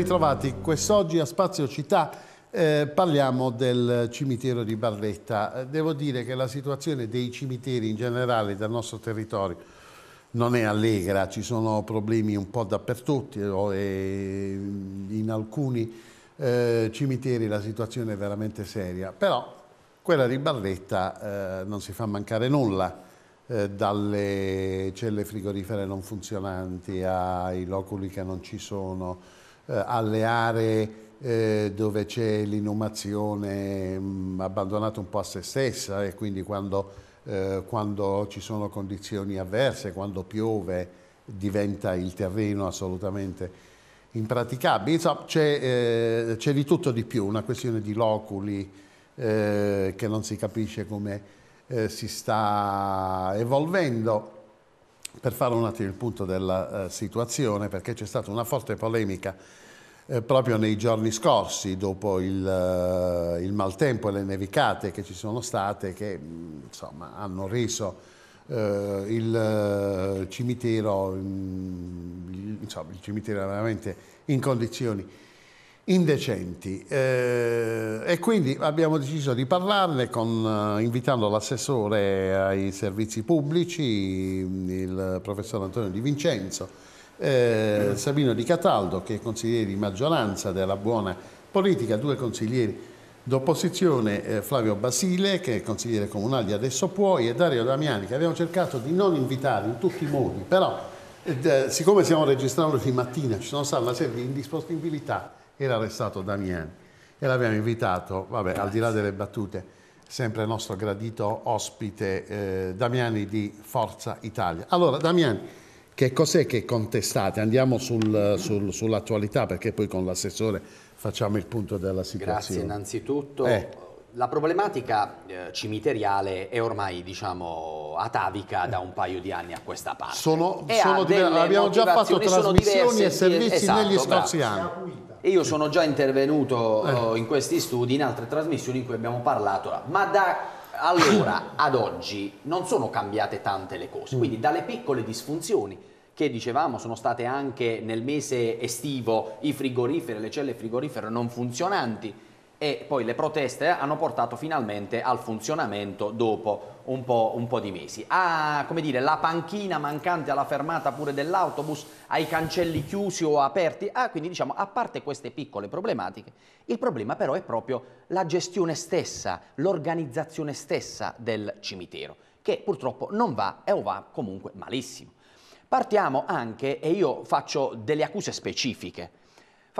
Ritrovati, quest'oggi a Spazio Città eh, parliamo del cimitero di Barletta. Devo dire che la situazione dei cimiteri in generale del nostro territorio non è allegra, ci sono problemi un po' dappertutto e in alcuni eh, cimiteri la situazione è veramente seria, però quella di Barletta eh, non si fa mancare nulla eh, dalle celle frigorifere non funzionanti ai loculi che non ci sono, eh, alle aree eh, dove c'è l'inumazione mm, abbandonata un po' a se stessa e quindi quando, eh, quando ci sono condizioni avverse, quando piove, diventa il terreno assolutamente impraticabile. Insomma, c'è, eh, di tutto di più, una questione di loculi eh, che non si capisce come eh, si sta evolvendo. Per fare un attimo il punto della eh, situazione, perché c'è stata una forte polemica eh, proprio nei giorni scorsi, dopo il, eh, il, maltempo e le nevicate che ci sono state, che insomma, hanno reso eh, il eh, cimitero, insomma, il cimitero veramente in condizioni indecenti. Eh, e quindi abbiamo deciso di parlarne con, eh, invitando l'assessore ai servizi pubblici, il professor Antonio Di Vincenzo, eh, Sabino Di Cataldo che è consigliere di maggioranza della buona politica, due consiglieri d'opposizione, eh, Flavio Basile che è consigliere comunale di Adesso Puoi e Dario Damiani che abbiamo cercato di non invitare in tutti i modi, però eh, siccome stiamo registrando di mattina ci sono state una serie di indisponibilità era arrestato Damiani e l'abbiamo invitato, vabbè, al di là delle battute, sempre il nostro gradito ospite eh, Damiani di Forza Italia. Allora, Damiani, che cos'è che contestate? Andiamo sul, sul, sull'attualità perché poi con l'assessore facciamo il punto della situazione. Grazie innanzitutto. Eh. La problematica eh, cimiteriale è ormai diciamo, atavica da un paio di anni a questa parte. Sono, sono abbiamo già fatto trasmissioni e servizi esatto, negli scorsi anni. Io sono già intervenuto eh. Oh, in questi studi, in altre trasmissioni in cui abbiamo parlato, ma da allora ad oggi non sono cambiate tante le cose, quindi dalle piccole disfunzioni che dicevamo sono state anche nel mese estivo i frigoriferi, le celle frigorifere non funzionanti, e poi le proteste hanno portato finalmente al funzionamento dopo un po', un po di mesi. Ah, come dire, la panchina mancante alla fermata pure dell'autobus, ai cancelli chiusi o aperti, ah, quindi diciamo, a parte queste piccole problematiche, il problema però è proprio la gestione stessa, l'organizzazione stessa del cimitero, che purtroppo non va o va comunque malissimo. Partiamo anche, e io faccio delle accuse specifiche,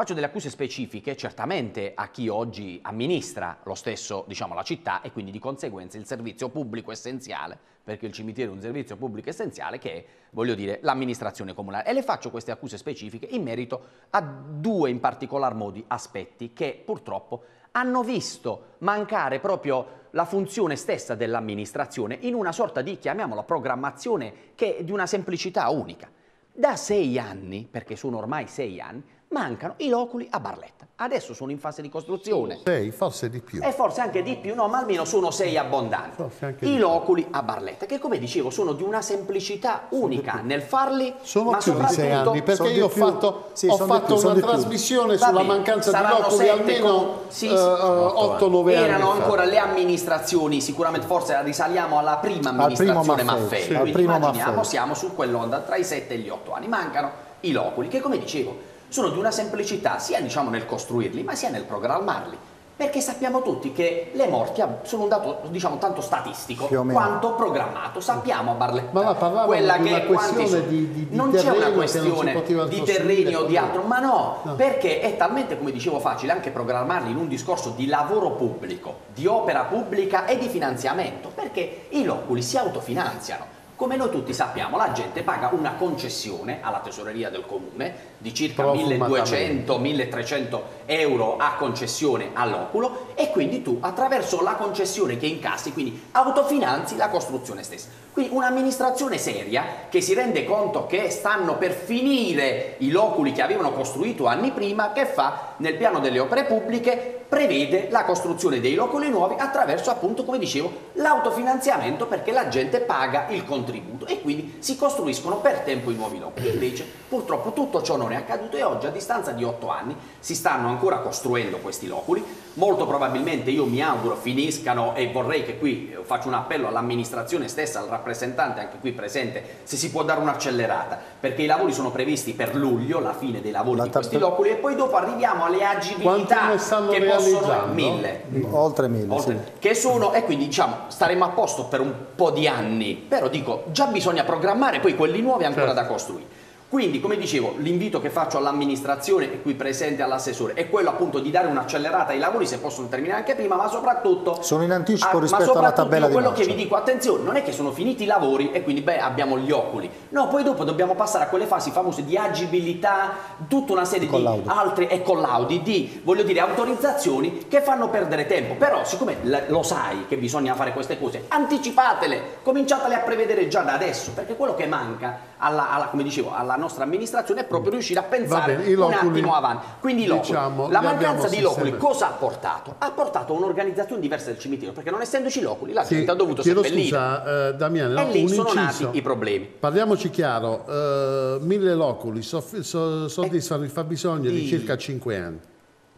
Faccio delle accuse specifiche certamente a chi oggi amministra lo stesso, diciamo, la città e quindi di conseguenza il servizio pubblico essenziale, perché il cimitero è un servizio pubblico essenziale che è, voglio dire, l'amministrazione comunale. E le faccio queste accuse specifiche in merito a due in particolar modi aspetti che purtroppo hanno visto mancare proprio la funzione stessa dell'amministrazione in una sorta di, chiamiamola, programmazione che è di una semplicità unica. Da sei anni, perché sono ormai sei anni, mancano i loculi a Barletta. Adesso sono in fase di costruzione. Sei, forse di più. E forse anche di più, no, ma almeno sono sei abbondanti. I loculi a Barletta, che come dicevo sono di una semplicità unica nel farli. Sono più di sei anni, perché io ho fatto, sì, ho fatto una trasmissione sulla bene, mancanza di loculi almeno sì, sì, uh, 8-9 anni. Erano ancora le amministrazioni, sicuramente forse risaliamo alla prima amministrazione Maffei. Sì. Quindi immaginiamo, Maffei. siamo su quell'onda tra i 7 e gli 8 anni. Mancano i loculi, che come dicevo sono di una semplicità sia diciamo, nel costruirli ma sia nel programmarli. Perché sappiamo tutti che le morti sono un dato diciamo tanto statistico. Quanto programmato. Sappiamo a Barletta quella che quanti sono. di, di, di non c'è una questione di terreni o di altro ma no, no, perché è talmente come dicevo facile anche programmarli in un discorso di lavoro pubblico di opera pubblica e di finanziamento perché i loculi si autofinanziano. Come noi tutti sappiamo, la gente paga una concessione alla tesoreria del comune di circa 1200-1300 euro a concessione all'oculo e quindi tu attraverso la concessione che incassi, quindi autofinanzi la costruzione stessa. Quindi un'amministrazione seria che si rende conto che stanno per finire i loculi che avevano costruito anni prima, che fa? Nel piano delle opere pubbliche prevede la costruzione dei locali nuovi attraverso appunto come dicevo l'autofinanziamento perché la gente paga il contributo e quindi si costruiscono per tempo i nuovi locali invece purtroppo tutto ciò non è accaduto e oggi a distanza di otto anni si stanno ancora costruendo questi loculi, molto probabilmente io mi auguro finiscano e vorrei che qui eh, faccio un appello all'amministrazione stessa, al rappresentante anche qui presente, se si può dare un'accelerata, perché i lavori sono previsti per luglio, la fine dei lavori la di questi loculi e poi dopo arriviamo alle agibilità che possono mille. Oltre mille, Oltre, sì. Che sono, e quindi diciamo staremo a posto per un po' di anni, però dico già bisogna programmare poi quelli nuovi ancora certo. da costruire. Quindi, come dicevo, l'invito che faccio all'amministrazione e qui presente all'assessore è quello appunto di dare un'accelerata ai lavori se possono terminare anche prima, ma soprattutto sono in anticipo a, rispetto alla tabella di quello che vi dico, attenzione, non è che sono finiti i lavori e quindi beh, abbiamo gli oculi. No, poi dopo dobbiamo passare a quelle fasi famose di agibilità, tutta una serie di altri e collaudi di, voglio dire, autorizzazioni che fanno perdere tempo. Però, siccome lo sai che bisogna fare queste cose, anticipatele, cominciatele a prevedere già da adesso, perché quello che manca alla, alla come dicevo, alla nostra amministrazione è proprio riuscire a pensare bene, un attimo avanti. Quindi diciamo, la mancanza di loculi cosa ha portato? Ha portato a un'organizzazione diversa del cimitero, perché non essendoci loculi la sì, gente ha dovuto seppellire. Scusa, eh, Damiano, no, e lì sono inciso. nati i problemi. Parliamoci chiaro, eh, mille loculi soff- so- soddisfano eh, il fabbisogno di circa 5 anni.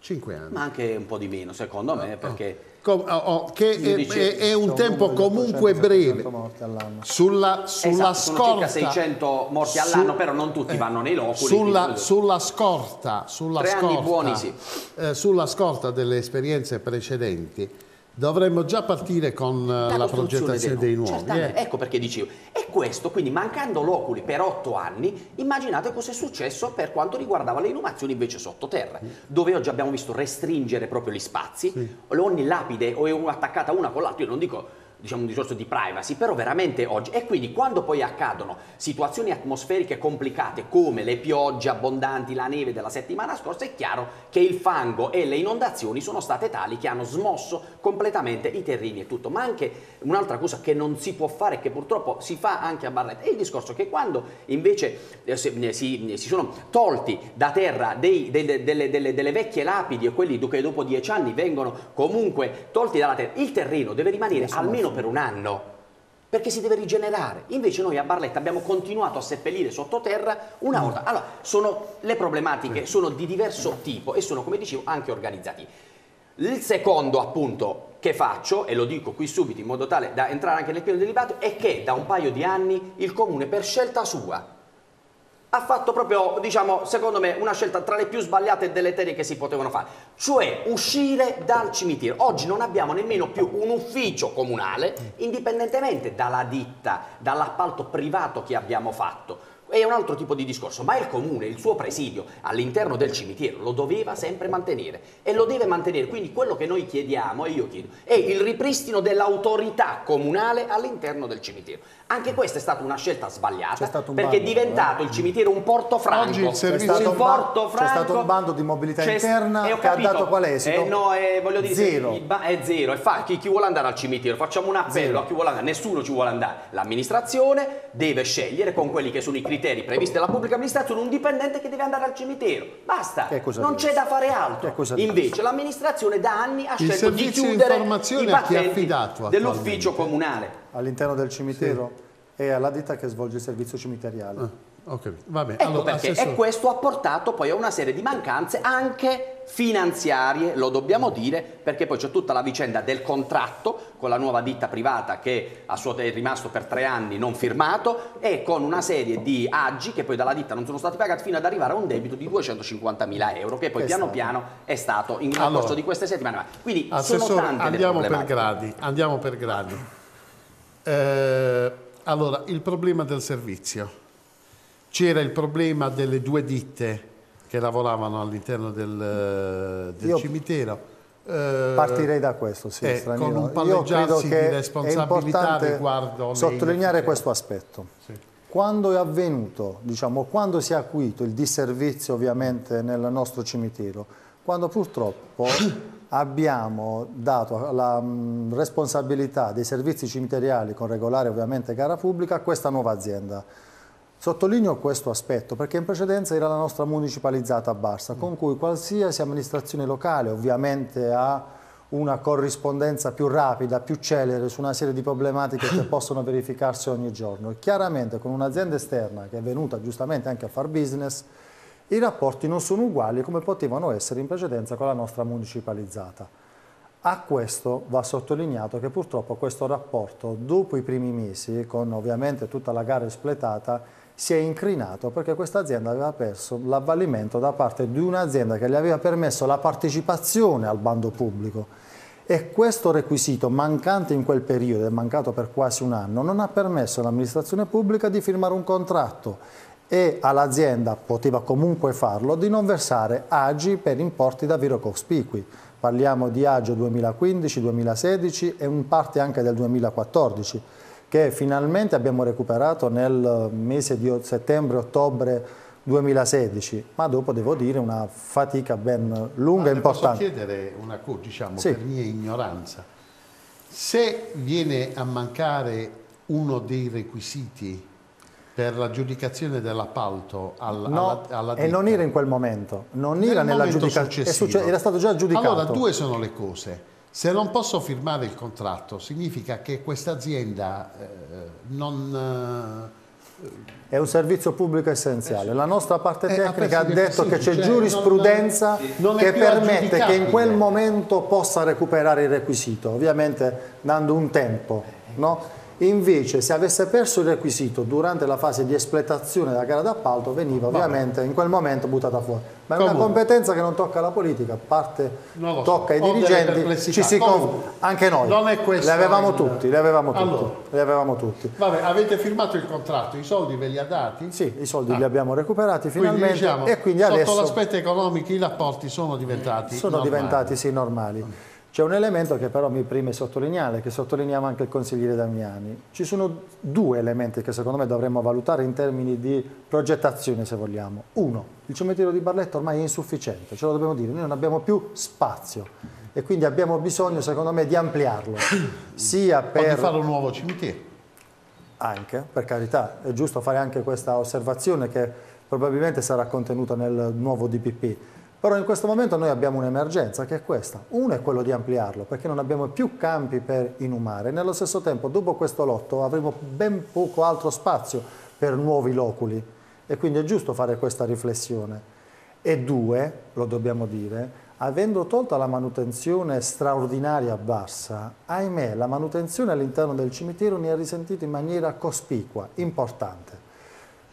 5 anni. Ma anche un po' di meno, secondo me, perché... Com- oh, oh, che è, è, è, un tempo comunque breve sulla, sulla esatto, scorta circa 600 morti all'anno su, però non tutti vanno nei loculi sulla, sulla scorta sulla scorta, buoni, sì. eh, sulla scorta delle esperienze precedenti Dovremmo già partire con eh, la, la progettazione dei, dei nuovi. Eh. Ecco perché dicevo. E questo, quindi mancando loculi per otto anni, immaginate cosa è successo per quanto riguardava le inumazioni invece sottoterra, mm. dove oggi abbiamo visto restringere proprio gli spazi, sì. ogni lapide o è attaccata una con l'altra, io non dico diciamo un discorso di privacy, però veramente oggi. E quindi quando poi accadono situazioni atmosferiche complicate come le piogge abbondanti, la neve della settimana scorsa, è chiaro che il fango e le inondazioni sono state tali che hanno smosso completamente i terreni e tutto. Ma anche un'altra cosa che non si può fare, che purtroppo si fa anche a Barletta, è il discorso che quando invece eh, si, si, sono tolti da terra dei, delle, delle, delle, delle, vecchie lapidi e quelli che dopo dieci anni vengono comunque tolti dalla terra, il terreno deve rimanere almeno per un anno perché si deve rigenerare. Invece noi a Barletta abbiamo continuato a seppellire sottoterra una mm. volta. Allora, sono, le problematiche sono di diverso tipo e sono, come dicevo, anche organizzati. Il secondo, appunto, che faccio, e lo dico qui subito in modo tale da entrare anche nel pieno del dibattito, è che da un paio di anni il Comune, per scelta sua, ha fatto proprio, diciamo, secondo me, una scelta tra le più sbagliate e deleterie che si potevano fare, cioè uscire dal cimitero. Oggi non abbiamo nemmeno più un ufficio comunale, indipendentemente dalla ditta, dall'appalto privato che abbiamo fatto è un altro tipo di discorso, ma il comune, il suo presidio all'interno del cimitero lo doveva sempre mantenere e lo deve mantenere, quindi quello che noi chiediamo, e io chiedo, è il ripristino dell'autorità comunale all'interno del cimitero. Anche questa è stata una scelta sbagliata perché bando, è diventato eh? il cimitero un porto franco. Oggi il servizio c'è, stato, stato un bando di mobilità interna che capito, ha dato qual esito? Eh, no, eh, voglio dire, zero. è zero. Fa, chi, chi, vuole andare al cimitero? Facciamo un appello zero. a chi vuole andare. Nessuno ci vuole andare. L'amministrazione deve scegliere con quelli che sono i criteri previsti dalla pubblica amministrazione un dipendente che deve andare al cimitero. Basta. Non c'è da fare altro. Invece l'amministrazione da anni ha scelto di chiudere i battenti dell'ufficio comunale all'interno del cimitero sì. e alla ditta che svolge il servizio cimiteriale. Ah, okay. Vabbè, ecco allora, perché assessore... e questo ha portato poi a una serie di mancanze anche finanziarie, lo dobbiamo dire, perché poi c'è tutta la vicenda del contratto con la nuova ditta privata che è rimasto per tre anni non firmato e con una serie di agi che poi dalla ditta non sono stati pagati fino ad arrivare a un debito di 250 mila euro che poi che piano piano è stato in allora, corso di queste settimane. Quindi sono tante andiamo per gradi, andiamo per gradi. Eh, allora, il problema del servizio. C'era il problema delle due ditte che lavoravano all'interno del, del cimitero. Eh, partirei da questo, sì, eh, con un palleggiarsi di responsabilità riguardo sottolineare questo aspetto. Sì. Quando è avvenuto, diciamo, quando si è acuito il disservizio ovviamente nel nostro cimitero, quando purtroppo abbiamo dato la mh, responsabilità dei servizi cimiteriali con regolare ovviamente gara pubblica a questa nuova azienda. Sottolineo questo aspetto perché in precedenza era la nostra municipalizzata Barsa, con cui qualsiasi amministrazione locale ovviamente ha una corrispondenza più rapida, più celere su una serie di problematiche che possono verificarsi ogni giorno. E chiaramente con un'azienda esterna che è venuta giustamente anche a far business, i rapporti non sono uguali come potevano essere in precedenza con la nostra municipalizzata. A questo va sottolineato che purtroppo questo rapporto, dopo i primi mesi, con ovviamente tutta la gara espletata, si è incrinato perché questa azienda aveva perso l'avvalimento da parte di un'azienda che gli aveva permesso la partecipazione al bando pubblico e questo requisito mancante in quel periodo, è mancato per quasi un anno, non ha permesso all'amministrazione pubblica di firmare un contratto e all'azienda, poteva comunque farlo, di non versare agi per importi davvero cospicui. Parliamo di agio 2015, 2016 e in parte anche del 2014, che finalmente abbiamo recuperato nel mese di settembre-ottobre 2016, ma dopo devo dire una fatica ben lunga e importante. Posso chiedere una cosa, diciamo, sì. per mia ignoranza. Se viene a mancare uno dei requisiti per l'aggiudicazione dell'appalto alla, no, alla, alla e non era in quel momento, non era nella giudicazione, era stato già giudicato. Allora, due sono le cose. Se non posso firmare il contratto, significa che questa azienda eh, non... Eh, è un servizio pubblico essenziale. La nostra parte eh, tecnica ha detto che c'è cioè, giurisprudenza non, non che permette che in quel momento possa recuperare il requisito, ovviamente dando un tempo. No? Invece se avesse perso il requisito durante la fase di espletazione della gara d'appalto veniva ovviamente in quel momento buttata fuori. Ma è una competenza che non tocca alla politica, a parte so. tocca ai Ho dirigenti, ci si anche noi. Non è questo le avevamo il... tutti, le avevamo tutti, allora. le avevamo tutti. Vabbè, avete firmato il contratto, i soldi ve li ha dati? Sì, i soldi ah. li abbiamo recuperati finalmente quindi, diciamo, e quindi sotto adesso sotto l'aspetto economico i rapporti sono diventati sono normali. diventati sì normali. C'è un elemento che però mi preme sottolineare, che sottolineava anche il consigliere Damiani. Ci sono due elementi che secondo me dovremmo valutare in termini di progettazione, se vogliamo. Uno, il cimitero di Barletta ormai è insufficiente, ce lo dobbiamo dire, noi non abbiamo più spazio e quindi abbiamo bisogno, secondo me, di ampliarlo. Sia per... O di fare un nuovo cimitero. Anche, per carità, è giusto fare anche questa osservazione che probabilmente sarà contenuta nel nuovo DPP però in questo momento noi abbiamo un'emergenza che è questa. Uno è quello di ampliarlo perché non abbiamo più campi per inumare. Nello stesso tempo, dopo questo lotto, avremo ben poco altro spazio per nuovi loculi e quindi è giusto fare questa riflessione. E due, lo dobbiamo dire, avendo tolto la manutenzione straordinaria bassa, ahimè la manutenzione all'interno del cimitero ne ha risentito in maniera cospicua, importante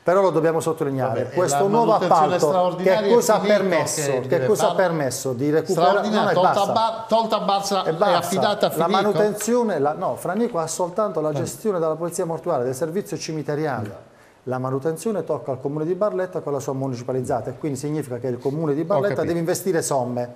però lo dobbiamo sottolineare, Vabbè, questo nuovo appalto che cosa, ha permesso, che che cosa ha permesso? Di recuperare? Non è tolta, ba, tolta Barza è, è affidata a Filico? La manutenzione, la, no, Franico ha soltanto la gestione della polizia mortuaria, del servizio cimiteriale. La manutenzione tocca al comune di Barletta con la sua municipalizzata e quindi significa che il comune di Barletta deve investire somme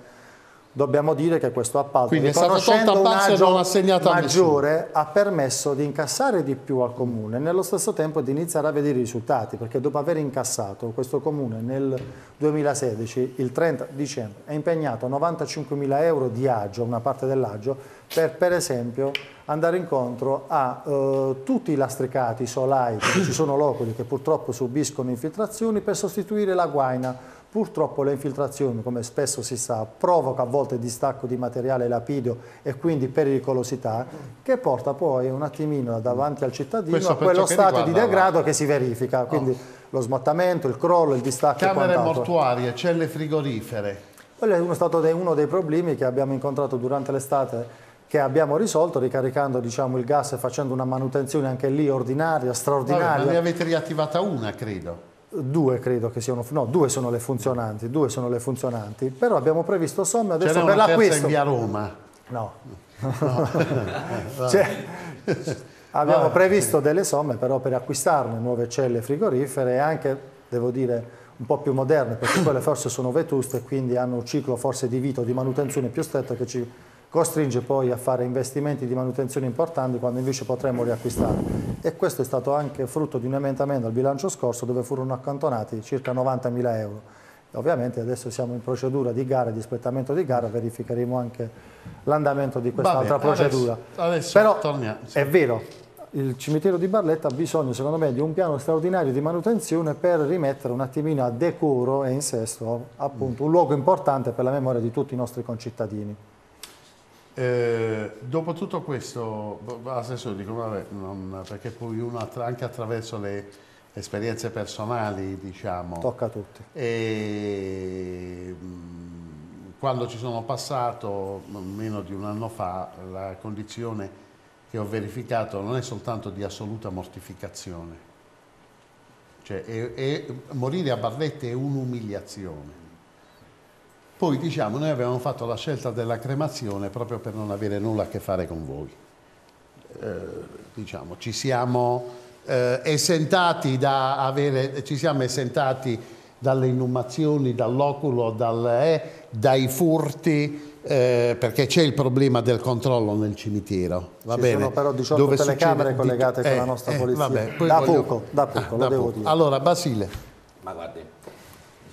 dobbiamo dire che questo appalto, Quindi riconoscendo un agio maggiore, ha permesso di incassare di più al Comune e nello stesso tempo di iniziare a vedere i risultati, perché dopo aver incassato questo Comune nel 2016, il 30 dicembre, ha impegnato 95 mila euro di agio, una parte dell'agio, per per esempio andare incontro a eh, tutti i lastricati, i solai, ci sono loculi che purtroppo subiscono infiltrazioni, per sostituire la guaina Purtroppo le infiltrazioni, come spesso si sa, provoca a volte distacco di materiale lapidio e quindi pericolosità, che porta poi un attimino davanti al cittadino Questo a quello stato di degrado che si verifica, quindi oh. lo smottamento, il crollo, il distacco Camere mortuarie, celle frigorifere. Quello è uno, stato dei, uno dei problemi che abbiamo incontrato durante l'estate che abbiamo risolto ricaricando diciamo, il gas e facendo una manutenzione anche lì ordinaria, straordinaria. Vabbè, ma ne avete riattivata una, credo. Due credo che siano, no, due sono le funzionanti, due sono le funzionanti, però abbiamo previsto somme adesso per l'acquisto. in via Roma? No. no. cioè, abbiamo previsto delle somme però per acquistarne nuove celle frigorifere e anche, devo dire, un po' più moderne, perché quelle forse sono vetuste e quindi hanno un ciclo forse di vita o di manutenzione più stretto che ci costringe poi a fare investimenti di manutenzione importanti quando invece potremmo riacquistare. E questo è stato anche frutto di un emendamento al bilancio scorso dove furono accantonati circa 90 mila euro. E ovviamente adesso siamo in procedura di gara, di espletamento di gara, verificheremo anche l'andamento di quest'altra procedura. Adesso, adesso Però torniamo, sì. è vero, il cimitero di Barletta ha bisogno secondo me di un piano straordinario di manutenzione per rimettere un attimino a decoro e in sesto appunto un luogo importante per la memoria di tutti i nostri concittadini. Eh, dopo tutto questo, assessore, dico, vabbè, non, perché poi uno anche attraverso le, esperienze personali, diciamo. Tocca a tutti. E, quando ci sono passato, meno di un anno fa, la condizione che ho verificato non è soltanto di assoluta mortificazione, cioè è, è, morire a Barlette è un'umiliazione. Poi diciamo, noi avevamo fatto la scelta della cremazione proprio per non avere nulla a che fare con voi. Eh, diciamo, ci siamo eh, esentati da avere, ci siamo esentati dalle inumazioni, dall'oculo, dal, eh, dai furti, eh, perché c'è il problema del controllo nel cimitero. Va Ci bene? sono però 18 Dove telecamere succede- collegate con eh, la nostra eh, polizia. vabbè, da voglio- poco, da poco, Ah, lo da devo poco. dire. Allora, Basile, Ma guardi,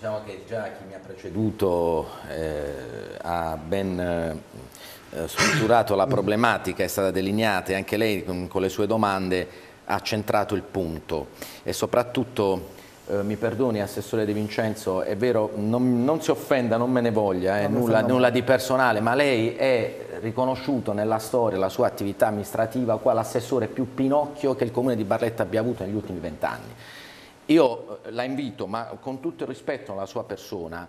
diciamo che già chi mi ha preceduto eh, ha ben eh, strutturato la problematica, è stata delineata e anche lei con, con le sue domande ha centrato il punto e soprattutto eh, mi perdoni Assessore De Vincenzo, è vero, non, non si offenda, non me ne voglia, eh, nulla, nulla di personale, ma lei è riconosciuto nella storia, la sua attività amministrativa, qua l'assessore più Pinocchio che il comune di Barletta abbia avuto negli ultimi vent'anni. Io eh, la invito, ma con tutto il rispetto alla sua persona,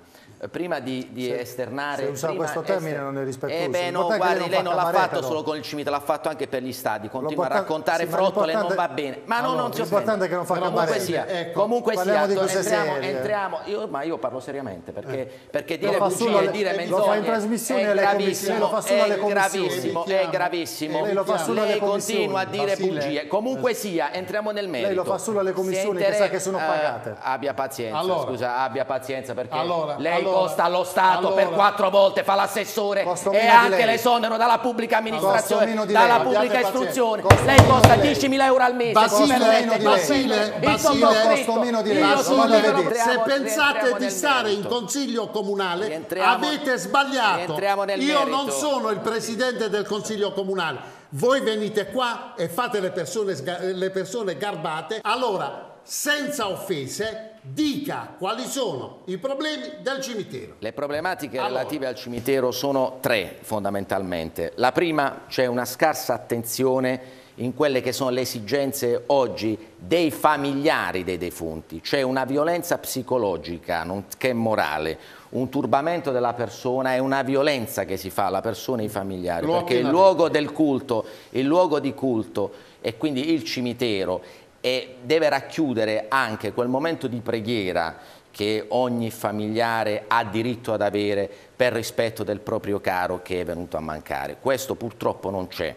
prima di, di Se- esternare... se usa prima questo termine non è rispettoso. Eh beh, no, guardi, lei non l'ha fatto però. solo con il cimitero, l'ha fatto anche per gli stadi, continua a raccontare sì, frottole, non va bene. Ma no, Allora, non si l'importante è che non fa Comunque sia, Ecco, comunque sia, di cose entriamo, serie. entriamo, io, ma io parlo seriamente, perché, perché Lo dire fa solo bugie, alle- dire lo menzogne fa in trasmissione alle commissioni, lo fa solo alle gravissimo, è gravissimo. Lei lo fa solo alle Lei commissioni. continua a dire bugie. Comunque sia, entriamo nel merito. Lei lo fa solo alle commissioni, Se che sa che sono eh, pagate. abbia pazienza, scusa, abbia pazienza perché lei costa allo Stato allora. per quattro volte, fa l'assessore e anche l'esonero dalla pubblica amministrazione, dalla lei. pubblica Abbiate istruzione. Lei costa meno di lei. 10.000 euro al mese. Basile. Basile, il Basile, meno di lei. Basile, se pensate di stare in consiglio comunale Rientriamo- avete sbagliato. Io non sono il presidente del consiglio comunale. Voi venite qua e fate le persone, le persone garbate. Allora, senza offese, dica quali sono i problemi del cimitero. Le problematiche Allora. relative al cimitero sono tre fondamentalmente. La prima, c'è una scarsa attenzione in quelle che sono le esigenze oggi dei familiari dei defunti, c'è una violenza psicologica nonché morale, un turbamento della persona e una violenza che si fa alla persona e ai familiari, L'ho perché il luogo del culto, il luogo di culto e quindi il cimitero e deve racchiudere anche quel momento di preghiera che ogni familiare ha diritto ad avere per rispetto del proprio caro che è venuto a mancare. Questo purtroppo non c'è.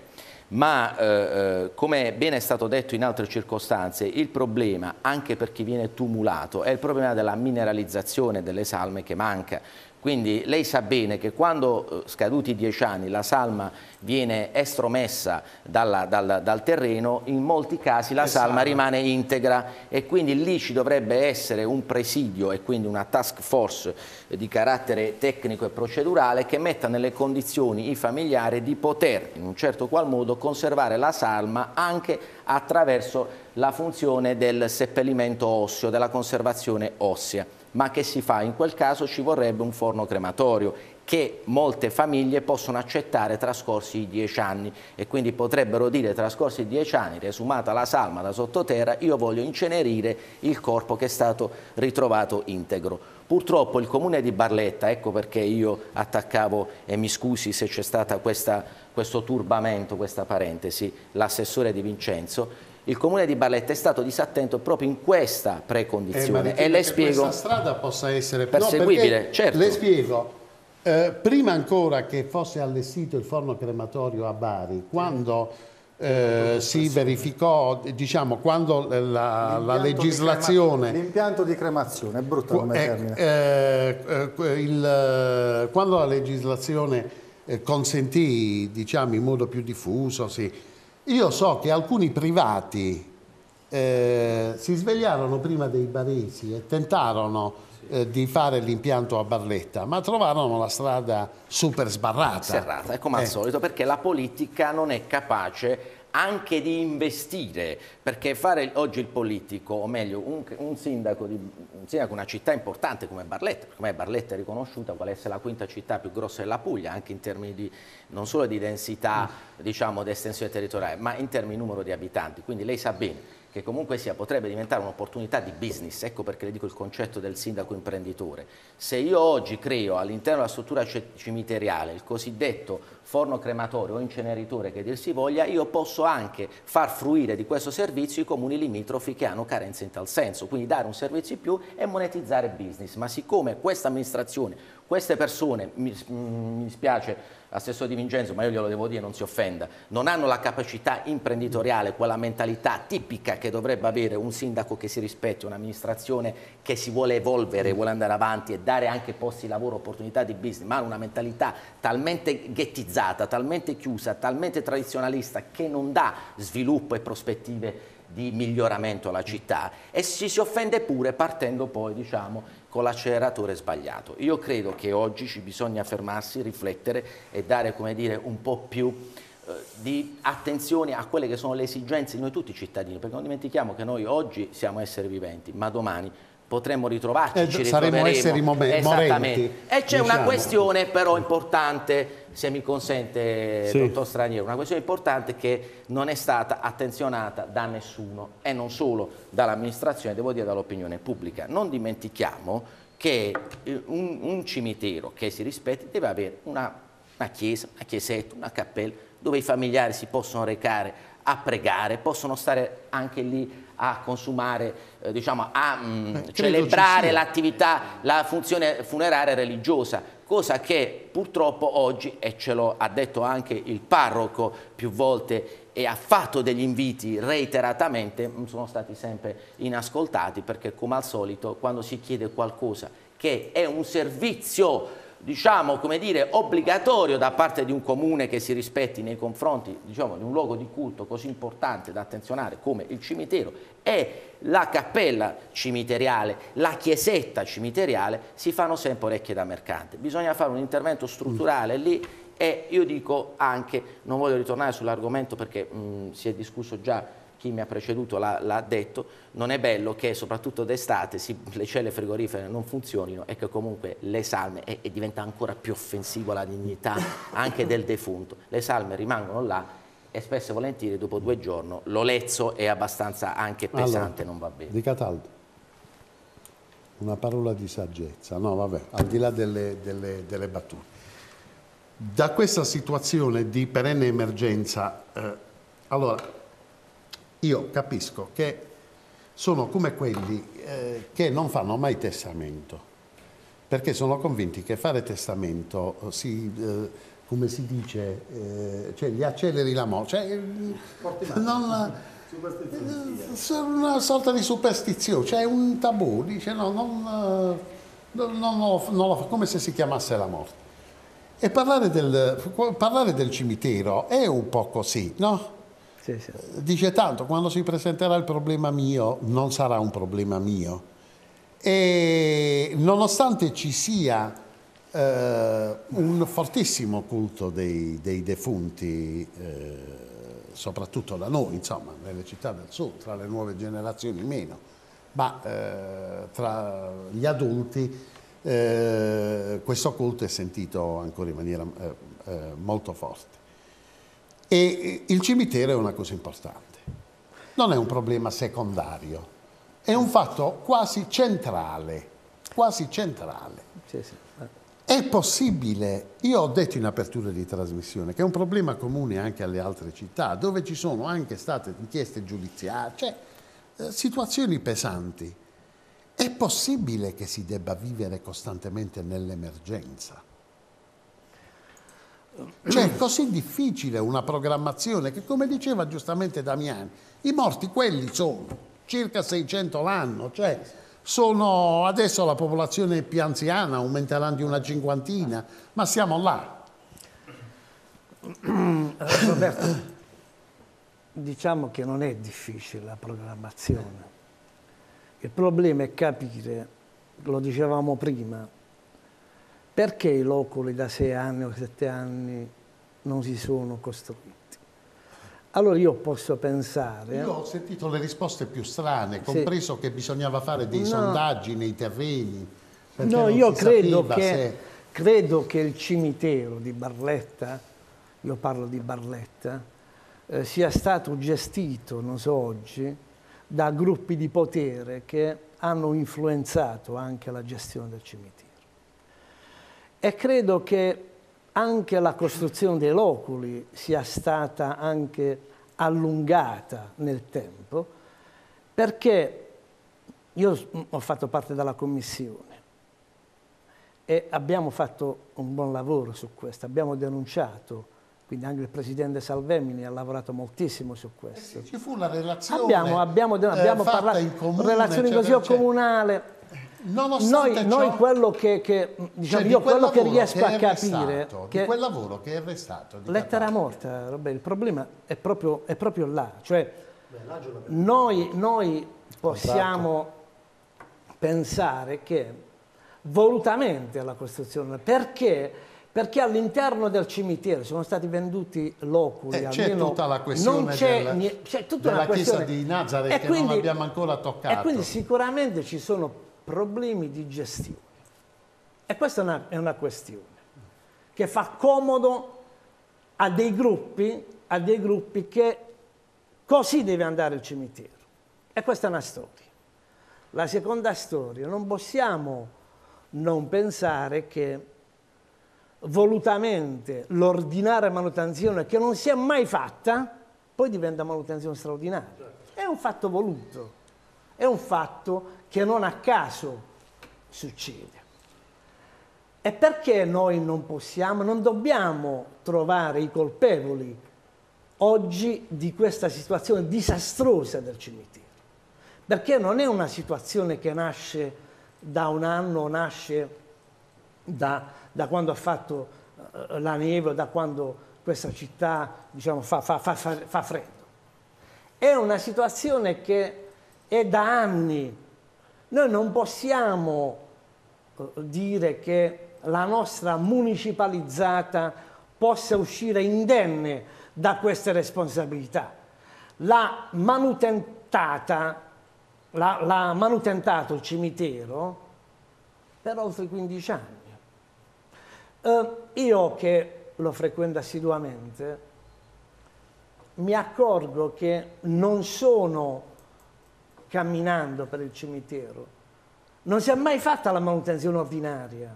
Ma eh, eh, come bene è stato detto in altre circostanze, il problema, anche per chi viene tumulato, è il problema della mineralizzazione delle salme che manca. Quindi lei sa bene che quando eh, scaduti i dieci anni la salma viene estromessa dalla- dal, dal terreno, in molti casi la Esatto. salma rimane integra e quindi lì ci dovrebbe essere un presidio e quindi una task force eh, di carattere tecnico e procedurale che metta nelle condizioni i familiari di poter in un certo qual modo conservare la salma anche attraverso la funzione del seppellimento osseo, della conservazione ossea ma che si fa? In quel caso ci vorrebbe un forno crematorio che molte famiglie possono accettare trascorsi i dieci anni e quindi potrebbero dire trascorsi i dieci anni, riesumata la salma da sottoterra, io voglio incenerire il corpo che è stato ritrovato integro. Purtroppo il comune di Barletta, ecco perché io attaccavo e mi scusi se c'è stato questo turbamento, questa parentesi, l'assessore di Vincenzo, il comune di Barletta è stato disattento proprio in questa Eh, precondizione ma e le che spiego questa strada possa essere Perseguibile, perché certo. Le spiego. Eh, prima ancora che fosse allestito il forno crematorio a Bari, quando eh, si verificò, diciamo, quando la, la L'impianto di legislazione L'impianto di cremazione, è brutto come eh, termine. eh, eh, il, eh, quando la legislazione eh, consentì, diciamo, in modo più diffuso, sì, io so che alcuni privati eh, si svegliarono prima dei baresi e tentarono eh, di fare l'impianto a Barletta, ma trovarono la strada super sbarrata. serrata, è come al Eh. solito, perché la politica non è capace anche di investire, perché fare oggi il politico, o meglio un, un sindaco di un sindaco di una città importante come Barletta, ormai Barletta è riconosciuta quale essere la quinta città più grossa della Puglia, anche in termini di, non solo di densità, diciamo, di estensione territoriale, ma in termini di numero di abitanti, quindi lei sa bene che comunque sia potrebbe diventare un'opportunità di business, ecco perché le dico il concetto del sindaco imprenditore. Se io oggi creo all'interno della struttura cimiteriale il cosiddetto forno crematorio o inceneritore che dir si voglia, io posso anche far fruire di questo servizio i comuni limitrofi che hanno carenze in tal senso, quindi dare un servizio in più e monetizzare business. Ma siccome questa amministrazione, queste persone, mi, mi dispiace assessore Di Vincenzo, ma io glielo devo dire, non si offenda, non hanno la capacità imprenditoriale, quella mentalità tipica che dovrebbe avere un sindaco che si rispetti, un'amministrazione che si vuole evolvere, vuole andare avanti e dare anche posti di lavoro, opportunità di business, ma hanno una mentalità talmente ghettizzata, talmente chiusa, talmente tradizionalista che non dà sviluppo e prospettive di miglioramento alla città. E ci si offende pure partendo poi diciamo con l'acceleratore sbagliato. Io credo che oggi ci bisogna fermarsi, riflettere e dare dire, un po' più eh, di attenzione a quelle che sono le esigenze di noi tutti cittadini, perché non dimentichiamo che noi oggi siamo esseri viventi, ma domani potremmo ritrovarci, eh, ci saremo esseri morenti. E c'è diciamo. una questione però importante, se mi consente, sì. dottor Straniero, una questione importante che non è stata attenzionata da nessuno e non solo dall'amministrazione, devo dire dall'opinione pubblica. Non dimentichiamo che un, un, cimitero che si rispetti deve avere una, una chiesa, una chiesetta, una cappella dove i familiari si possono recare a pregare, possono stare anche lì a consumare, eh, diciamo, a mh, mm, eh, celebrare l'attività, la funzione funeraria religiosa, cosa che purtroppo oggi, e ce lo ha detto anche il parroco più volte e ha fatto degli inviti reiteratamente, mm, sono stati sempre inascoltati perché come al solito quando si chiede qualcosa che è un servizio diciamo, come dire, obbligatorio da parte di un comune che si rispetti nei confronti diciamo, di un luogo di culto così importante da attenzionare come il cimitero e la cappella cimiteriale, la chiesetta cimiteriale, si fanno sempre orecchie da mercante. Bisogna fare un intervento strutturale lì e io dico anche, non voglio ritornare sull'argomento perché mh, si è discusso già chi mi ha preceduto l'ha detto, non è bello che soprattutto d'estate le celle frigorifere non funzionino e che comunque le salme, e, e diventa ancora più offensivo la dignità anche del defunto, le salme rimangono là e spesso e volentieri dopo due giorni l'olezzo è abbastanza anche pesante, allora, non va bene. Di Cataldo, una parola di saggezza, no vabbè, al di là delle, delle, delle battute. Da questa situazione di perenne emergenza, eh, allora io capisco che sono come quelli eh, che non fanno mai testamento, perché sono convinti che fare testamento si, eh, come si dice, eh, cioè gli acceleri la morte, cioè, non, eh, una sorta di superstizione, cioè un tabù, dice no, non, non, non lo, lo fa, come se si chiamasse la morte. E parlare del, parlare del cimitero è un po' così, no? Sì, sì. Dice tanto, quando si presenterà il problema mio, non sarà un problema mio. E nonostante ci sia eh, un fortissimo culto dei, dei defunti, eh, soprattutto da noi, insomma, nelle città del sud, tra le nuove generazioni meno, ma eh, tra gli adulti eh, questo culto è sentito ancora in maniera eh, eh, molto forte. E il cimitero è una cosa importante, non è un problema secondario, è un fatto quasi centrale, quasi centrale. Sì, sì. È possibile, io ho detto in apertura di trasmissione, che è un problema comune anche alle altre città, dove ci sono anche state inchieste giudiziarie, cioè eh, situazioni pesanti. È possibile che si debba vivere costantemente nell'emergenza? Cioè è così difficile una programmazione che, come diceva giustamente Damiani, i morti quelli sono circa 600 l'anno, cioè sono adesso la popolazione più anziana, aumenterà di una cinquantina, ma siamo là. Roberto, diciamo che non è difficile la programmazione. Il problema è capire, lo dicevamo prima, perché i loculi da sei anni o sette anni non si sono costruiti? Allora io posso pensare... Io ho sentito le risposte più strane, compreso sì. che bisognava fare dei no. sondaggi nei terreni. No, io credo che, se... credo che, il cimitero di Barletta, io parlo di Barletta, eh, sia stato gestito, non so oggi, da gruppi di potere che hanno influenzato anche la gestione del cimitero. E credo che anche la costruzione dei loculi sia stata anche allungata nel tempo, perché io ho fatto parte della commissione e abbiamo fatto un buon lavoro su questo, abbiamo denunciato quindi anche il presidente Salvemini ha lavorato moltissimo su questo. Ci fu la relazione Abbiamo, abbiamo, abbiamo eh, parlato in comune, relazione cioè, così cioè, comunale. Noi, ciò, noi, quello che, che diciamo, cioè, io quello che riesco che a capire restato, che di quel lavoro che è restato lettera morta Robert, il problema è proprio, è proprio là cioè noi, noi possiamo pensare che volutamente alla costruzione perché perché all'interno del cimitero sono stati venduti loculi. Eh, c'è tutta la questione del, c'è tutta della chiesa di Nazareth e che quindi, non abbiamo ancora toccato. E quindi sicuramente ci sono problemi di gestione. E questa è una, è una questione che fa comodo a dei gruppi, a dei gruppi che così deve andare il cimitero. E questa è una storia. La seconda storia, non possiamo non pensare che volutamente l'ordinaria manutenzione che non si è mai fatta, poi diventa manutenzione straordinaria. È un fatto voluto, è un fatto che non a caso succede. E perché noi non possiamo, non dobbiamo trovare i colpevoli oggi di questa situazione disastrosa del cimitero? Perché non è una situazione che nasce da un anno, nasce da da quando ha fatto uh, la neve, da quando questa città diciamo, fa, fa, fa, fa, freddo. È una situazione che è da anni. Noi non possiamo uh, dire che la nostra municipalizzata possa uscire indenne da queste responsabilità. La manutentata, l'ha manutentato il cimitero per oltre 15 anni. Uh, io che lo frequento assiduamente mi accorgo che non sono camminando per il cimitero, non si è mai fatta la manutenzione ordinaria.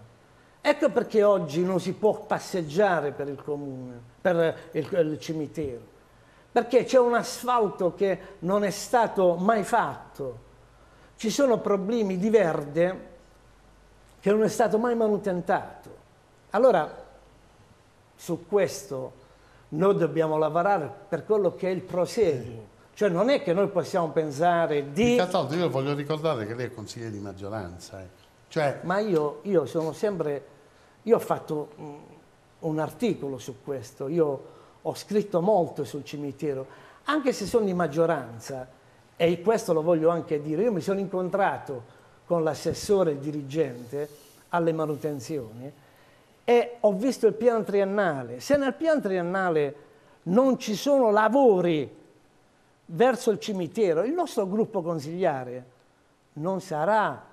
Ecco perché oggi non si può passeggiare per il comune, per il, il cimitero, perché c'è un asfalto che non è stato mai fatto, ci sono problemi di verde che non è stato mai manutentato. Allora, su questo noi dobbiamo lavorare per quello che è il proseguo. Cioè non è che noi possiamo pensare di... Cataldo, io voglio ricordare che lei è consigliere di maggioranza. Eh. Cioè... Ma io, io, sono sempre... Io ho fatto un articolo su questo, io ho scritto molto sul cimitero, anche se sono di maggioranza, e questo lo voglio anche dire, io mi sono incontrato con l'assessore dirigente alle manutenzioni e ho visto il piano triennale. Se nel piano triennale non ci sono lavori verso il cimitero, il nostro gruppo consigliare non sarà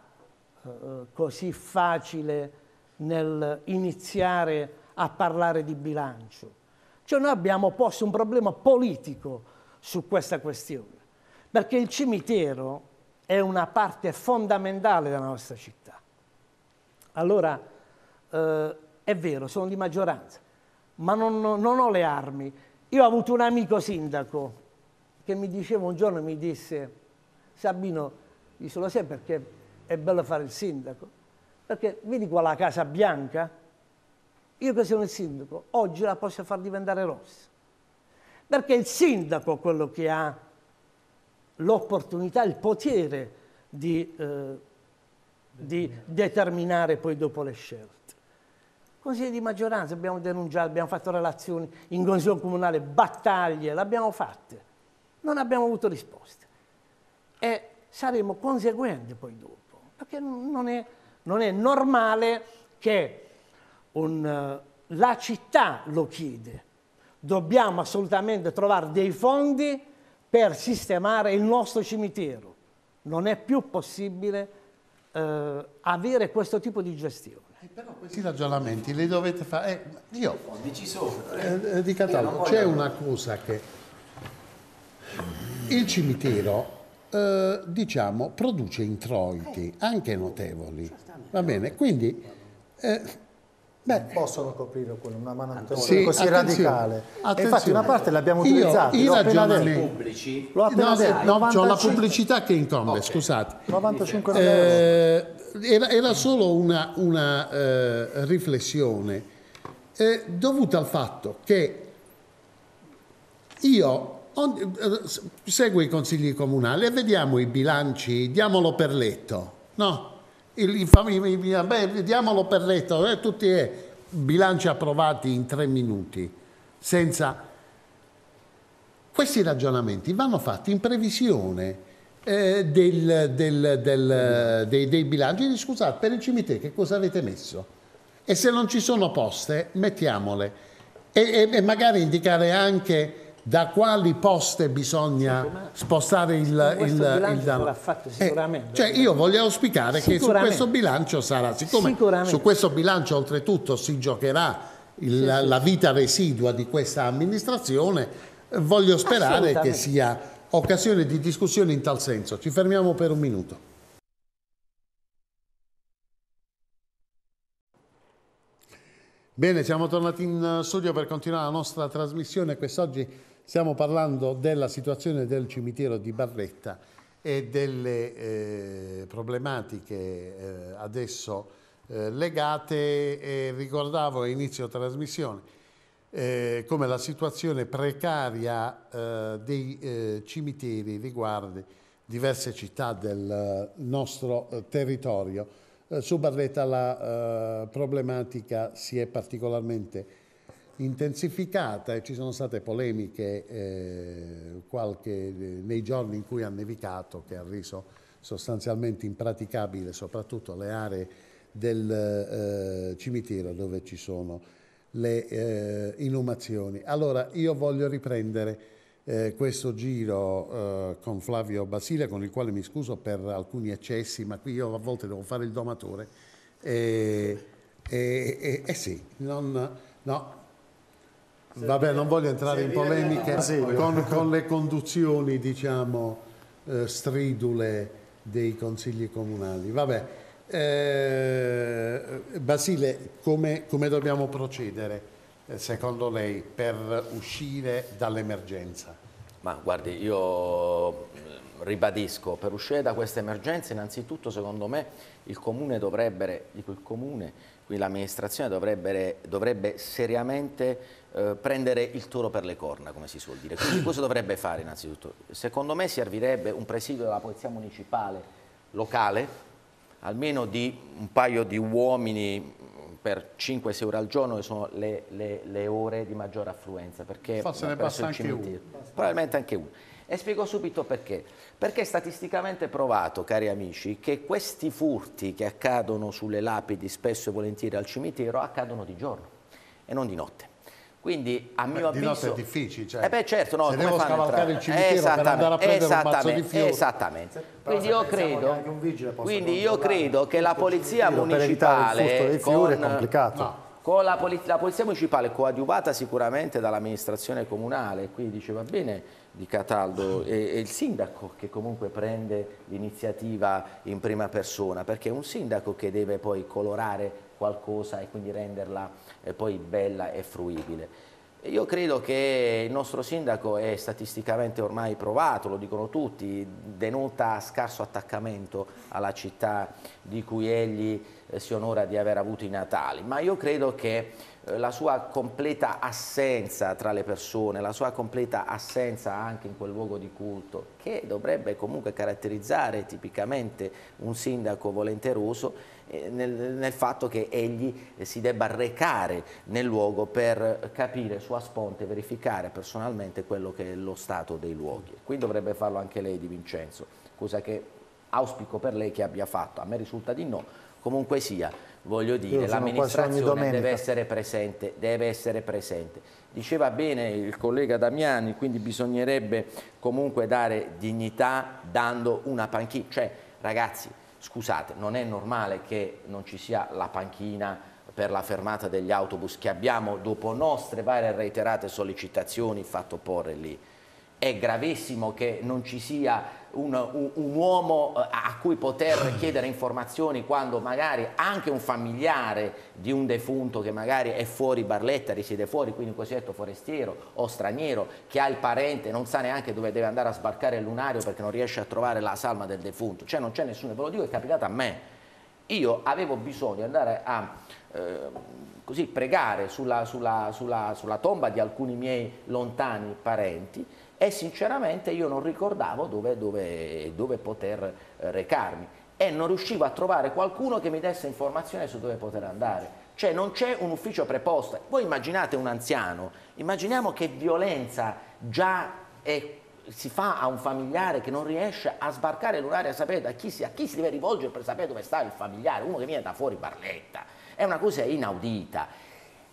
eh, così facile nel iniziare a parlare di bilancio. Cioè noi abbiamo posto un problema politico su questa questione, perché il cimitero è una parte fondamentale della nostra città. Allora, eh, è vero, sono di maggioranza, ma non, non ho le armi. Io ho avuto un amico sindaco che mi diceva un giorno, mi disse, Sabino, dice, lo sai perché è bello fare il sindaco? Perché vedi qua la Casa Bianca? Io che sono il sindaco, oggi la posso far diventare rossa. Perché il sindaco è quello che ha l'opportunità, il potere di, eh, di determinare poi dopo le scelte. Consigli di maggioranza abbiamo denunciato, abbiamo fatto relazioni in consiglio comunale, battaglie, l'abbiamo fatte. Non abbiamo avuto risposte. E saremo conseguenti poi dopo, perché non è, non è normale che un, la città lo chiede. Dobbiamo assolutamente trovare dei fondi per sistemare il nostro cimitero. Non è più possibile eh, avere questo tipo di gestione. Eh, però questi ragionamenti li dovete fare. Eh, io, ci sono. Eh, di Cataldo, c'è una cosa che il cimitero eh, diciamo, produce introiti anche notevoli. Va bene? Quindi eh, Beh, possono coprire quello, una manutenzione sì, così attenzione, radicale. attenzione. infatti una parte l'abbiamo utilizzata. Io, i ragionamenti pubblici. L'ho appena no, detto. no, 95, c'ho la pubblicità che incombe, okay. scusate. 95 eh, era, era, solo una, una eh, riflessione eh, dovuta al fatto che io on, seguo i consigli comunali e vediamo i bilanci, diamolo per letto, no? Il, il, beh, diamolo per letto, eh, tutti eh, bilanci approvati in tre minuti, senza... Questi ragionamenti vanno fatti in previsione eh, del, del, del, dei, dei, bilanci. Scusate, per il cimitero che cosa avete messo? E se non ci sono poste, mettiamole. E, e, e magari indicare anche da quali poste bisogna sì, spostare il, il, il danno. Fatto, sicuramente. Eh, cioè io voglio auspicare che su questo bilancio sarà, siccome su questo bilancio oltretutto si giocherà il, sì, la vita residua di questa amministrazione, voglio sperare che sia occasione di discussione in tal senso. Ci fermiamo per un minuto. Bene, siamo tornati in studio per continuare la nostra trasmissione. Quest'oggi Stiamo parlando della situazione del cimitero di Barretta e delle eh, problematiche eh, adesso eh, legate ricordavo a inizio trasmissione eh, come la situazione precaria eh, dei eh, cimiteri riguardi diverse città del nostro territorio. su Barretta la problematica si è particolarmente intensificata e ci sono state polemiche eh, qualche, nei giorni in cui ha nevicato che ha reso sostanzialmente impraticabile soprattutto le aree del eh, cimitero dove ci sono le eh, inumazioni. Allora io voglio riprendere eh, questo giro eh, con Flavio Basile con il quale mi scuso per alcuni eccessi ma qui io a volte devo fare il domatore e, e, e sì, non, no, Vabbè, non voglio entrare in polemiche con, con le conduzioni, diciamo, eh, stridule dei consigli comunali. Vabbè, eh, Basile, come, come, dobbiamo procedere, eh, secondo lei, per uscire dall'emergenza? Ma guardi, io ribadisco, per uscire da questa emergenza innanzitutto secondo me il Comune dovrebbe, dico il Comune, quindi l'amministrazione dovrebbe, dovrebbe seriamente eh, prendere il toro per le corna, come si suol dire. Quindi cosa dovrebbe fare innanzitutto? Secondo me servirebbe un presidio della Polizia Municipale locale, almeno di un paio di uomini per 5-6 ore al giorno che sono le, le, le, ore di maggiore affluenza. Perché Forse ne passa anche uno. Probabilmente anche uno. E spiego subito perché. Perché è statisticamente provato, cari amici, che questi furti che accadono sulle lapidi spesso e volentieri al cimitero accadono di giorno e non di notte. Quindi a mio beh, avviso... Di notte è difficile, cioè, eh beh, certo, no, se devo scavalcare il cimitero per andare a prendere un mazzo di fiori... Esattamente, quindi io credo, quindi io credo che la polizia municipale... Per il dei fiori con, è complicato. No, con la, poliz la, polizia municipale coadiuvata sicuramente dall'amministrazione comunale, qui diceva bene di Cataldo, e, e il sindaco che comunque prende l'iniziativa in prima persona, perché è un sindaco che deve poi colorare qualcosa e quindi renderla eh, poi bella e fruibile. Io credo che il nostro sindaco è statisticamente ormai provato, lo dicono tutti, denota scarso attaccamento alla città di cui egli eh, si onora di aver avuto i natali, ma io credo che eh, la sua completa assenza tra le persone, la sua completa assenza anche in quel luogo di culto, che dovrebbe comunque caratterizzare tipicamente un sindaco volenteroso, nel, nel, fatto che egli eh, si debba recare nel luogo per capire sua sponte, verificare personalmente quello che è lo stato dei luoghi. Qui dovrebbe farlo anche lei Di Vincenzo, cosa che auspico per lei che abbia fatto. A me risulta di no, comunque sia, voglio dire, l'amministrazione deve essere presente, deve essere presente. Diceva bene il collega Damiani, quindi bisognerebbe comunque dare dignità dando una panchina, cioè ragazzi, scusate, non è normale che non ci sia la panchina per la fermata degli autobus che abbiamo, dopo nostre varie reiterate sollecitazioni, fatto porre lì. è gravissimo che non ci sia un, un, un, uomo eh, a cui poter chiedere informazioni quando magari anche un familiare di un defunto che magari è fuori Barletta, risiede fuori, quindi un cosiddetto forestiero o straniero, che ha il parente, non sa neanche dove deve andare a sbarcare il lunario perché non riesce a trovare la salma del defunto, cioè non c'è nessuno, ve lo dico, è capitato a me. Io avevo bisogno di andare a eh, pregare sulla, sulla, sulla, sulla tomba di alcuni miei lontani parenti e sinceramente io non ricordavo dove, dove, dove poter eh, recarmi e non riuscivo a trovare qualcuno che mi desse informazioni su dove poter andare. Cioè non c'è un ufficio preposto. Voi immaginate un anziano, immaginiamo che violenza già è, si fa a un familiare che non riesce a sbarcare l'uraria a sapere a chi, si, a chi si deve rivolgere per sapere dove sta il familiare, uno che viene da fuori Barletta. È una cosa inaudita.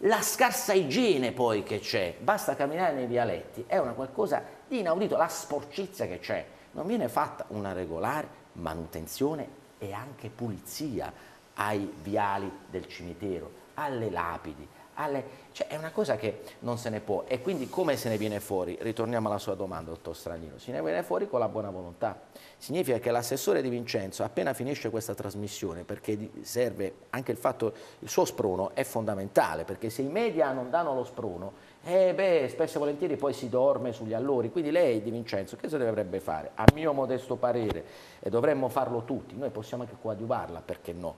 La scarsa igiene poi che c'è, basta camminare nei vialetti, è una qualcosa di inaudito, la sporcizia che c'è, non viene fatta una regolare manutenzione e anche pulizia ai viali del cimitero, alle lapidi, alle... Cioè è una cosa che non se ne può e quindi come se ne viene fuori? Ritorniamo alla sua domanda, dottor Stranino, se ne viene fuori con la buona volontà. Significa che l'assessore Di Vincenzo appena finisce questa trasmissione, perché serve anche il fatto, il suo sprono è fondamentale, perché se i media non danno lo sprono, eh beh, spesso e volentieri poi si dorme sugli allori, quindi lei Di Vincenzo che cosa dovrebbe fare? A mio modesto parere, e dovremmo farlo tutti, noi possiamo anche coadiuvarla, perché no?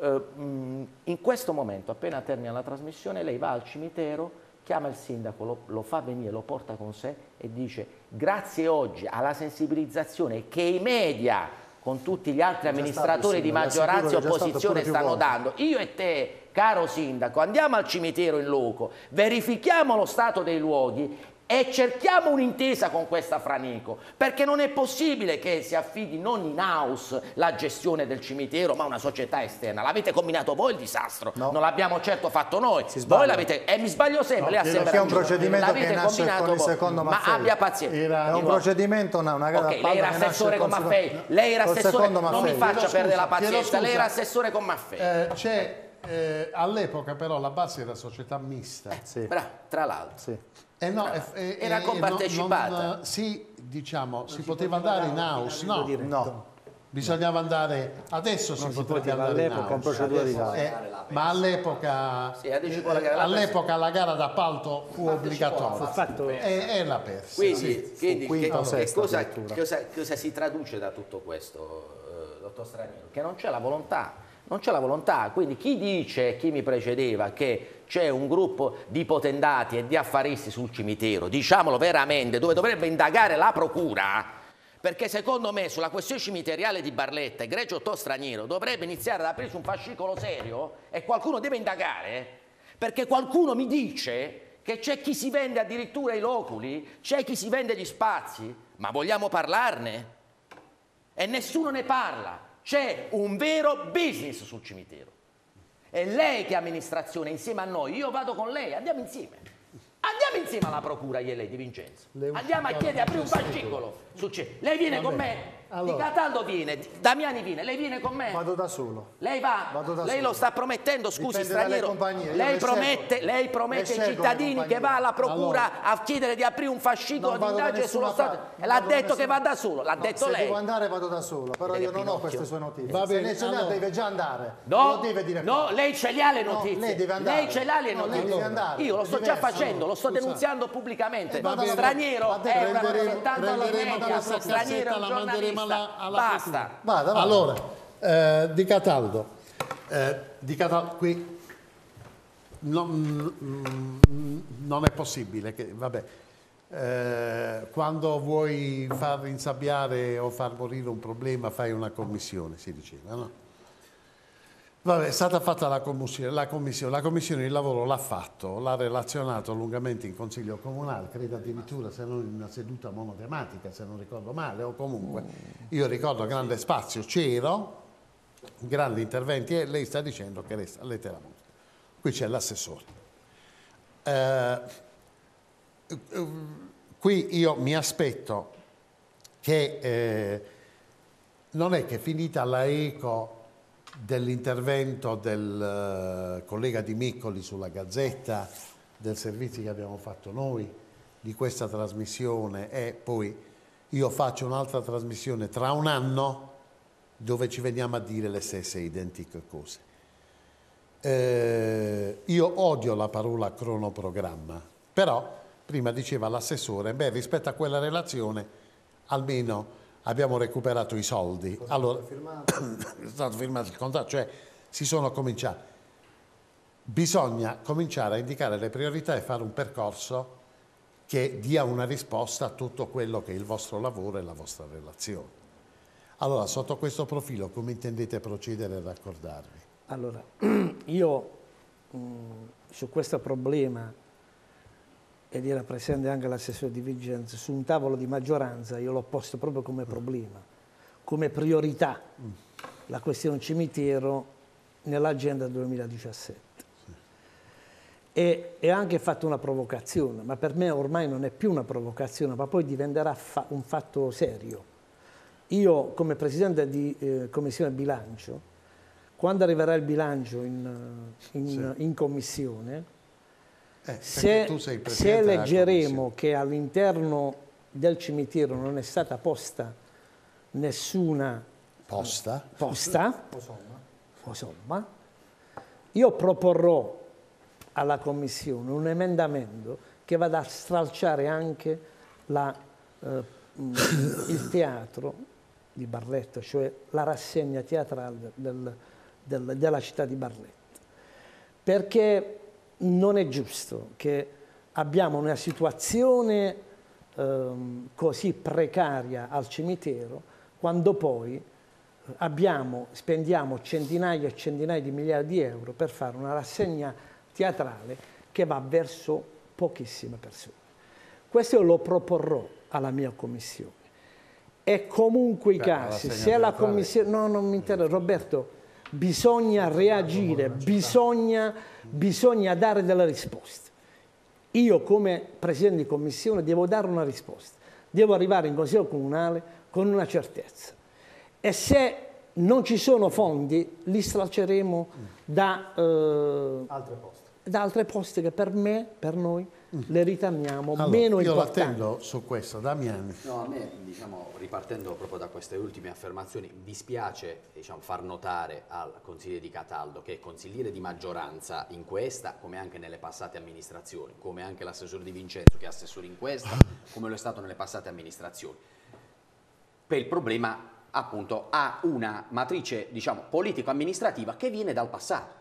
Eh, in questo momento, appena termina la trasmissione, lei va al cimitero, chiama il sindaco, lo, lo, fa venire, lo porta con sé e dice grazie oggi alla sensibilizzazione che i media con tutti gli altri amministratori di maggioranza e opposizione stanno dando, io e te, caro sindaco, andiamo al cimitero in loco, verifichiamo lo stato dei luoghi e cerchiamo un'intesa con questa Franeco, perché non è possibile che si affidi non in house la gestione del cimitero, ma una società esterna. L'avete combinato voi il disastro, no. non l'abbiamo certo fatto noi. Voi l'avete e mi sbaglio sempre, no, lei ha sempre un procedimento che nasce con il secondo Maffei. Ma abbia pazienza. Era un procedimento, una, una gara okay, lei era assessore con Maffei. Lei era assessore, non mi faccia perdere la pazienza, lei era assessore con Maffei. Eh, c'è eh, all'epoca però la base era società mista. Eh, sì. Bra, tra l'altro. Sì. Eh no, eh, era compartecipata. Non, non, sì, diciamo, non si, si poteva andare in house, no. no. Bisognava andare, adesso si, si poteva andare in house. Procedura di gara. Eh, ma all'epoca, sì, eh, all'epoca la gara d'appalto fu obbligatoria e, e la persa. Quindi, sì. quindi che, che cosa, cosa, cosa, si traduce da tutto questo, eh, dottor Straniero? Che non c'è la volontà non c'è la volontà, quindi chi dice, chi mi precedeva, che c'è un gruppo di potendati e di affaristi sul cimitero, diciamolo veramente, dove dovrebbe indagare la procura, perché secondo me sulla questione cimiteriale di Barletta, egregio o straniero, dovrebbe iniziare ad aprirsi un fascicolo serio e qualcuno deve indagare, perché qualcuno mi dice che c'è chi si vende addirittura i loculi, c'è chi si vende gli spazi, ma vogliamo parlarne? E nessuno ne parla. C'è un vero business sul cimitero. È lei che è amministrazione insieme a noi, io vado con lei, andiamo insieme. Andiamo insieme alla procura io e lei di Vincenzo. Andiamo a chiedere, apri un fascicolo. Lei viene con me? Allora. Di Cataldo viene, Damiani viene, lei viene con me? Vado da solo. Lei va? Vado da lei solo. lo sta promettendo, scusi straniero. Lei promette, lei promette ai cittadini che va alla procura allora. a chiedere di aprire un fascicolo di indagine sullo Stato. L'ha detto che va da solo, l'ha no, detto se lei. devo andare vado da solo, però io non ho queste sue notizie. Va bene, se ne allora. deve già andare. No, no lei ce le ha le notizie. No, lei deve andare. Lei ce l'ha le notizie. Io lo sto già facendo, lo sto denunziando pubblicamente. Straniero è un rappresentante media, straniero è un giornalista. Basta. Vada, vada. Allora, eh, di Cataldo, eh, di Cataldo, qui non, non, è possibile che, vabbè, eh, quando vuoi far insabbiare o far morire un problema fai una commissione, si diceva, no? Vabbè, è stata fatta la commissione, la commissione, la commissione di lavoro l'ha fatto, l'ha relazionato lungamente in consiglio comunale, credo addirittura se non in una seduta monotematica, se non ricordo male, o comunque, io ricordo grande spazio, c'ero, grandi interventi e lei sta dicendo che resta lettera morta. Qui c'è l'assessore. Eh, qui io mi aspetto che eh, non è che finita la ECO dell'intervento del uh, collega Di Miccoli sulla Gazzetta, del servizio che abbiamo fatto noi, di questa trasmissione è poi io faccio un'altra trasmissione tra un anno dove ci veniamo a dire le stesse identiche cose. Eh, io odio la parola cronoprogramma, però prima diceva l'assessore, beh rispetto a quella relazione almeno abbiamo recuperato i soldi. Allora, è stato firmato il contratto, cioè si sono cominciati. Bisogna cominciare a indicare le priorità e fare un percorso che dia una risposta a tutto quello che è il vostro lavoro e la vostra relazione. Allora, sotto questo profilo, come intendete procedere ad accordarvi? Allora, io mh, su questo problema, ed era presente anche l'assessore di vigilanza, su un tavolo di maggioranza io l'ho posto proprio come problema, come priorità, la questione cimitero nell'agenda 2017. E, e anche fatto una provocazione, ma per me ormai non è più una provocazione, ma poi diventerà fa un fatto serio. Io come Presidente di eh, Commissione Bilancio, quando arriverà il bilancio in, in, sì. in Commissione, Eh, se, se leggeremo che all'interno del cimitero non è stata posta nessuna Posta? posta, o somma, io proporrò alla Commissione un emendamento che vada a stralciare anche la, eh, mh, il teatro di Barletta, cioè la rassegna teatrale del- del- della città di Barletta. Perché non è giusto che abbiamo una situazione ehm, così precaria al cimitero quando poi eh, abbiamo, spendiamo centinaia e centinaia di migliaia di euro per fare una rassegna teatrale che va verso pochissime persone. Questo io lo proporrò alla mia commissione. E comunque i Beh, casi, se la commissione... No, non mi interessa, Roberto, bisogna reagire, bisogna, bisogna dare delle risposte. Io come Presidente di Commissione devo dare una risposta, devo arrivare in Consiglio Comunale con una certezza. E se non ci sono fondi, li stralceremo da, eh, Altre poste. da altre poste che per me, per noi, le riteniamo Allora, meno io importanti. l'attendo su questo, Damiani. No, a me, diciamo, ripartendo proprio da queste ultime affermazioni, dispiace diciamo, far notare al consigliere di Cataldo che è consigliere di maggioranza in questa, come anche nelle passate amministrazioni, come anche l'assessore di Vincenzo che è assessore in questa, come lo è stato nelle passate amministrazioni. Per il problema, appunto, ha una matrice, diciamo, politico-amministrativa che viene dal passato.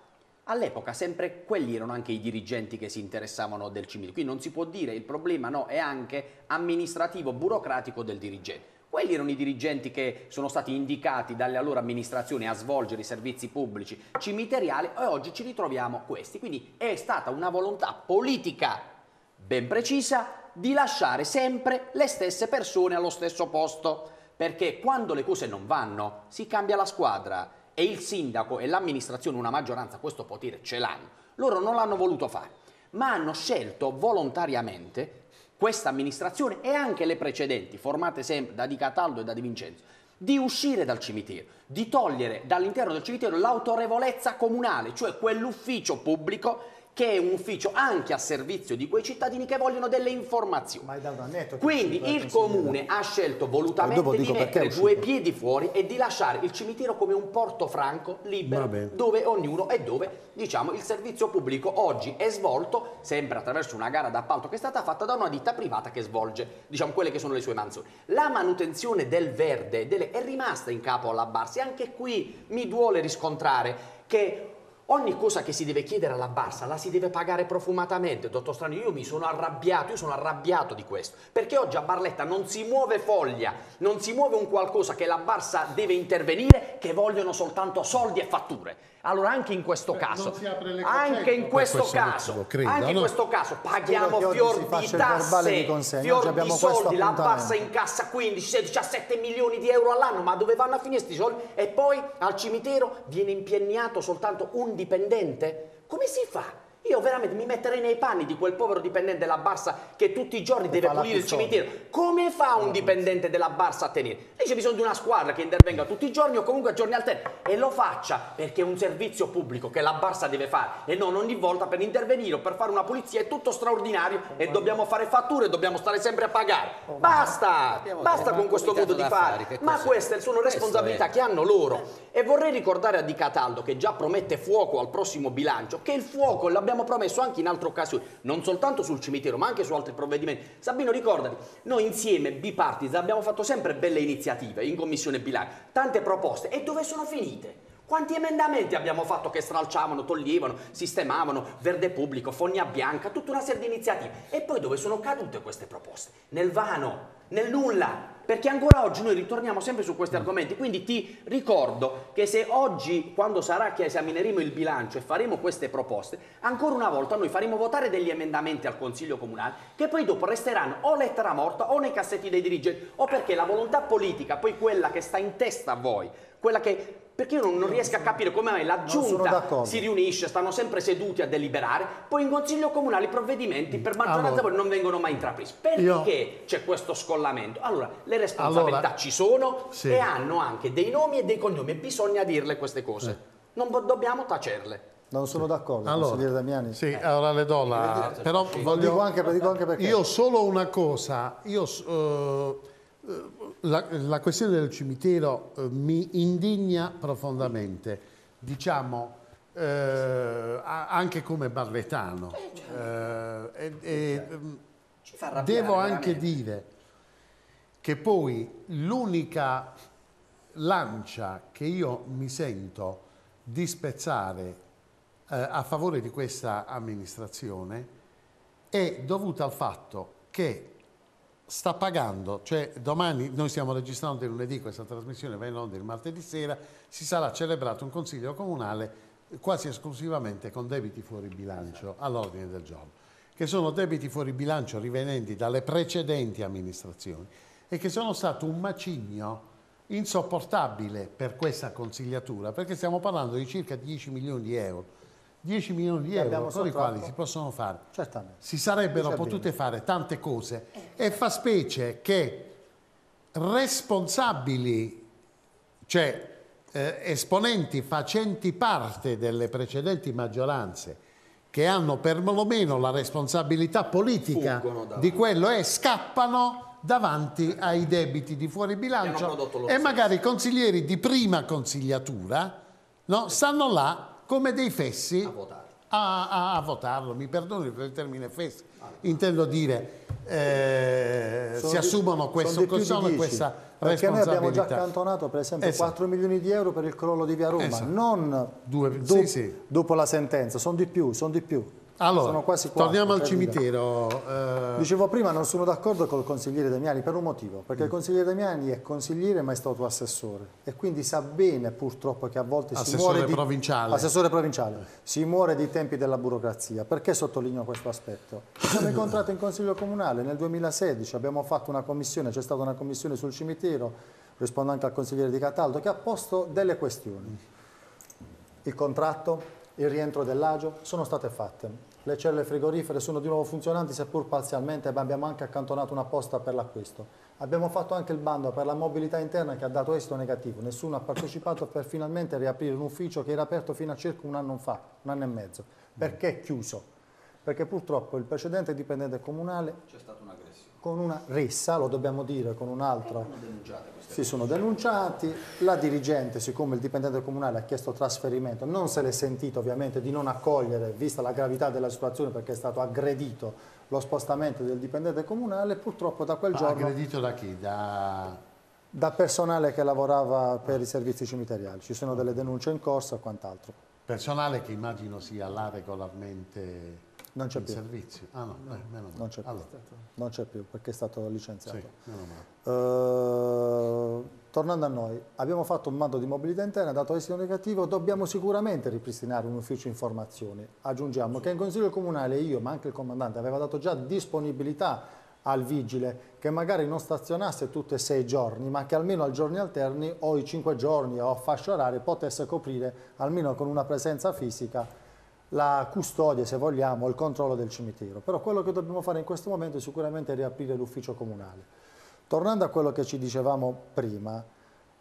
All'epoca sempre quelli erano anche i dirigenti che si interessavano del cimitero, quindi non si può dire il problema no, è anche amministrativo, burocratico del dirigente. Quelli erano i dirigenti che sono stati indicati dalle allora amministrazioni a svolgere i servizi pubblici cimiteriali e oggi ci ritroviamo questi. Quindi è stata una volontà politica ben precisa di lasciare sempre le stesse persone allo stesso posto, perché quando le cose non vanno si cambia la squadra e il sindaco e l'amministrazione, una maggioranza, questo potere ce l'hanno. Loro non l'hanno voluto fare, ma hanno scelto volontariamente questa amministrazione e anche le precedenti, formate sempre da Di Cataldo e da Di Vincenzo, di uscire dal cimitero, di togliere dall'interno del cimitero l'autorevolezza comunale, cioè quell'ufficio pubblico che è un ufficio anche a servizio di quei cittadini che vogliono delle informazioni. Ma è da un annetto Quindi il comune ha scelto volutamente di mettere due piedi fuori e di lasciare il cimitero come un porto franco, libero, dove ognuno e dove diciamo, il servizio pubblico oggi è svolto sempre attraverso una gara d'appalto che è stata fatta da una ditta privata che svolge diciamo, quelle che sono le sue mansioni. La manutenzione del verde delle- è rimasta in capo alla Barsi. Anche qui mi duole riscontrare che Ogni cosa che si deve chiedere alla Barsa la si deve pagare profumatamente, dottor Strano. Io mi sono arrabbiato, io sono arrabbiato di questo, perché oggi a Barletta non si muove foglia, non si muove un qualcosa che la Barsa deve intervenire, che vogliono soltanto soldi e fatture. Allora anche in questo Beh, caso, anche in questo questo caso, credo, anche in no? questo caso paghiamo fior di tasse, fior di soldi, la. Barsa incassa 15, 16, 17 milioni di euro all'anno, ma dove vanno a finire questi soldi? E poi al cimitero viene impiegnato soltanto un dipendente? Come si fa? Io veramente mi metterei nei panni di quel povero dipendente della Barsa che tutti i giorni deve fa la pulire il cimitero. Come fa un dipendente della Barsa a tenere? E c'è bisogno di una squadra che intervenga tutti i giorni o comunque a giorni alterni e lo faccia perché è un servizio pubblico che la Barsa deve fare e non ogni volta per intervenire o per fare una pulizia è tutto straordinario e dobbiamo fare fatture e dobbiamo stare sempre a pagare. Basta! Basta con questo modo di fare. Ma queste sono responsabilità che hanno loro. E vorrei ricordare a Di Cataldo che già promette fuoco al prossimo bilancio, che il fuoco l'abbiamo promesso anche in altre occasioni, non soltanto sul cimitero ma anche su altri provvedimenti. Sabino ricordati, noi insieme, bipartisan, abbiamo fatto sempre belle iniziative in commissione bilancio, tante proposte e dove sono finite? Quanti emendamenti abbiamo fatto che stralciavano, toglievano, sistemavano, verde pubblico, fogna bianca, tutta una serie di iniziative. E poi dove sono cadute queste proposte? Nel vano, nel nulla. Perché ancora oggi noi ritorniamo sempre su questi argomenti. Quindi ti ricordo che se oggi, quando sarà che esamineremo il bilancio e faremo queste proposte, ancora una volta noi faremo votare degli emendamenti al Consiglio Comunale che poi dopo resteranno o lettera morta o nei cassetti dei dirigenti o perché la volontà politica, poi quella che sta in testa a voi, quella che perché io non, non, riesco a capire come mai la giunta si riunisce, stanno sempre seduti a deliberare, poi in consiglio comunale i provvedimenti per maggioranza allora, non vengono mai intrapresi. Perché io, c'è questo scollamento? Allora, le responsabilità allora, ci sono sì. e hanno anche dei nomi e dei cognomi e bisogna dirle queste cose. Sì. Non dobbiamo tacerle. Non sono d'accordo, allora, consigliere Damiani. Sì, eh. allora le do la... Però voglio... dico, anche, dico anche perché. Io solo una cosa, io... Uh, la, la, questione del cimitero eh, mi indigna profondamente, diciamo eh, anche come barletano. Eh, e, e, devo anche veramente. dire che poi l'unica lancia che io mi sento di spezzare eh, a favore di questa amministrazione è dovuta al fatto che sta pagando, cioè domani noi stiamo registrando il lunedì, questa trasmissione va in onda il martedì sera, si sarà celebrato un consiglio comunale quasi esclusivamente con debiti fuori bilancio all'ordine del giorno, che sono debiti fuori bilancio rivenenti dalle precedenti amministrazioni e che sono stato un macigno insopportabile per questa consigliatura, perché stiamo parlando di circa 10 milioni di euro 10 milioni di euro con i quali si possono fare. Certamente. Si sarebbero potute fare tante cose e fa specie che responsabili, cioè eh, esponenti facenti parte delle precedenti maggioranze che hanno perlomeno la responsabilità politica di quello e scappano davanti ai debiti di fuori bilancio e magari consiglieri di prima consigliatura no, stanno là come dei fessi a, a, a, a votarlo. Mi perdoni per il termine fessi, intendo dire eh, si assumono questo, sono questa perché noi abbiamo già accantonato per esempio esatto. 4 milioni di euro per il crollo di Via Roma, esatto. non Due, do, sì, sì. dopo la sentenza, sono di più, sono di più. Allora, torniamo al cimitero. Eh... Dicevo prima, non sono d'accordo col consigliere Damiani per un motivo, perché mm. il consigliere Damiani è consigliere ma è stato assessore e quindi sa bene purtroppo che a volte assessore si muore di... Provinciale. Assessore provinciale. Si muore di tempi della burocrazia. Perché sottolineo questo aspetto? Siamo incontrati in Consiglio Comunale nel 2016, abbiamo fatto una commissione, c'è stata una commissione sul cimitero, rispondo anche al consigliere Di Cataldo, che ha posto delle questioni. Il contratto, il rientro dell'agio sono state fatte. Le celle frigorifere sono di nuovo funzionanti seppur parzialmente ma abbiamo anche accantonato una posta per l'acquisto. Abbiamo fatto anche il bando per la mobilità interna che ha dato esito negativo. Nessuno ha partecipato per finalmente riaprire un ufficio che era aperto fino a circa un anno fa, un anno e mezzo. Perché chiuso? Perché purtroppo il precedente dipendente comunale... C'è stata un'aggressione. Con una rissa, lo dobbiamo dire, con un altro si sono denunciati, la dirigente, siccome il dipendente comunale ha chiesto trasferimento, non se l'è sentito ovviamente di non accogliere, vista la gravità della situazione perché è stato aggredito lo spostamento del dipendente comunale, purtroppo da quel giorno... Aggredito da chi? Da... da personale che lavorava per i servizi cimiteriali, ci sono delle denunce in corso e quant'altro. Personale che immagino sia là regolarmente non c'è più. servizio? Ah no, no. Eh, non c'è allora. più. Non c'è più perché è stato licenziato. Sì, uh, tornando a noi, abbiamo fatto un mando di mobilità interna, dato esito negativo, dobbiamo sicuramente ripristinare un ufficio informazioni. Aggiungiamo che in Consiglio Comunale io, ma anche il comandante, aveva dato già disponibilità al vigile che magari non stazionasse tutti e sei giorni, ma che almeno a giorni alterni o i cinque giorni o a fascia oraria potesse coprire almeno con una presenza fisica la custodia, se vogliamo, il controllo del cimitero. Però quello che dobbiamo fare in questo momento è sicuramente riaprire l'ufficio comunale. Tornando a quello che ci dicevamo prima,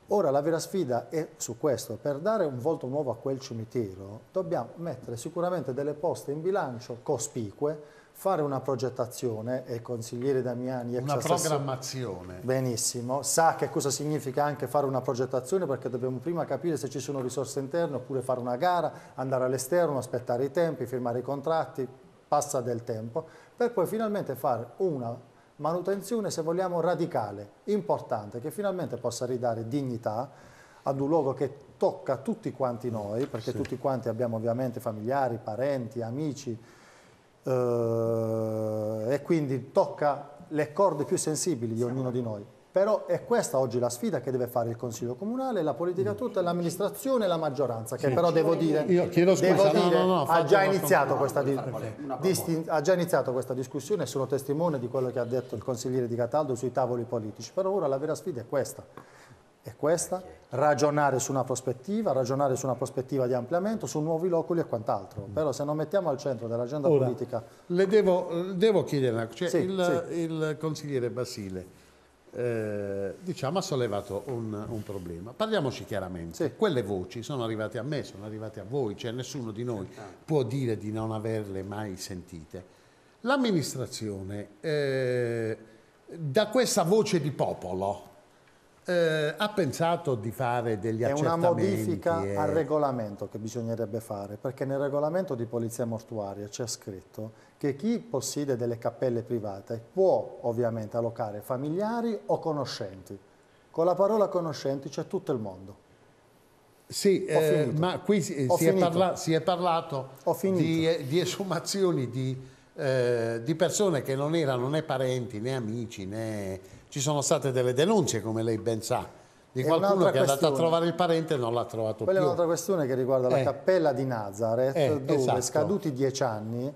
ora la vera sfida è su questo. Per dare un volto nuovo a quel cimitero dobbiamo mettere sicuramente delle poste in bilancio cospicue, fare una progettazione e il consigliere Damiani... Una programmazione. Benissimo, sa che cosa significa anche fare una progettazione perché dobbiamo prima capire se ci sono risorse interne oppure fare una gara, andare all'esterno, aspettare i tempi, firmare i contratti, passa del tempo, per poi finalmente fare una manutenzione, se vogliamo, radicale, importante, che finalmente possa ridare dignità ad un luogo che tocca tutti quanti noi, perché sì. tutti quanti abbiamo ovviamente familiari, parenti, amici, eh, e quindi tocca le corde più sensibili di ognuno di noi. Però è questa oggi la sfida che deve fare il Consiglio Comunale, la politica tutta, l'amministrazione e la maggioranza, che sì. però devo dire, Io chiedo scusa, devo dire no, no, ha, già iniziato questa ha già iniziato questa discussione e sono testimone di quello che ha detto il consigliere di Cataldo sui tavoli politici, però ora la vera sfida è questa è questa, ragionare su una prospettiva, ragionare su una prospettiva di ampliamento, su nuovi loculi e quant'altro. Però se non mettiamo al centro dell'agenda politica... Le devo, devo chiedere, cioè sì, il, sì. il, consigliere Basile eh, diciamo, ha sollevato un, un, problema. Parliamoci chiaramente, sì. quelle voci sono arrivate a me, sono arrivate a voi, cioè nessuno di noi può dire di non averle mai sentite. L'amministrazione, eh, da questa voce di popolo, eh, ha pensato di fare degli È accertamenti? È una modifica e... al regolamento che bisognerebbe fare, perché nel regolamento di polizia mortuaria c'è scritto che chi possiede delle cappelle private può ovviamente allocare familiari o conoscenti. Con la parola conoscenti c'è tutto il mondo. Sì, eh, ma qui si, si, è, parla si è, parlato di, di, esumazioni di, eh, di persone che non erano né parenti né amici né ci sono state delle denunce, come lei ben sa, di qualcuno che è andato a trovare il parente e non l'ha trovato Quella più. Quella è un'altra questione che riguarda eh. la cappella di Nazareth, eh, dove esatto. scaduti dieci anni,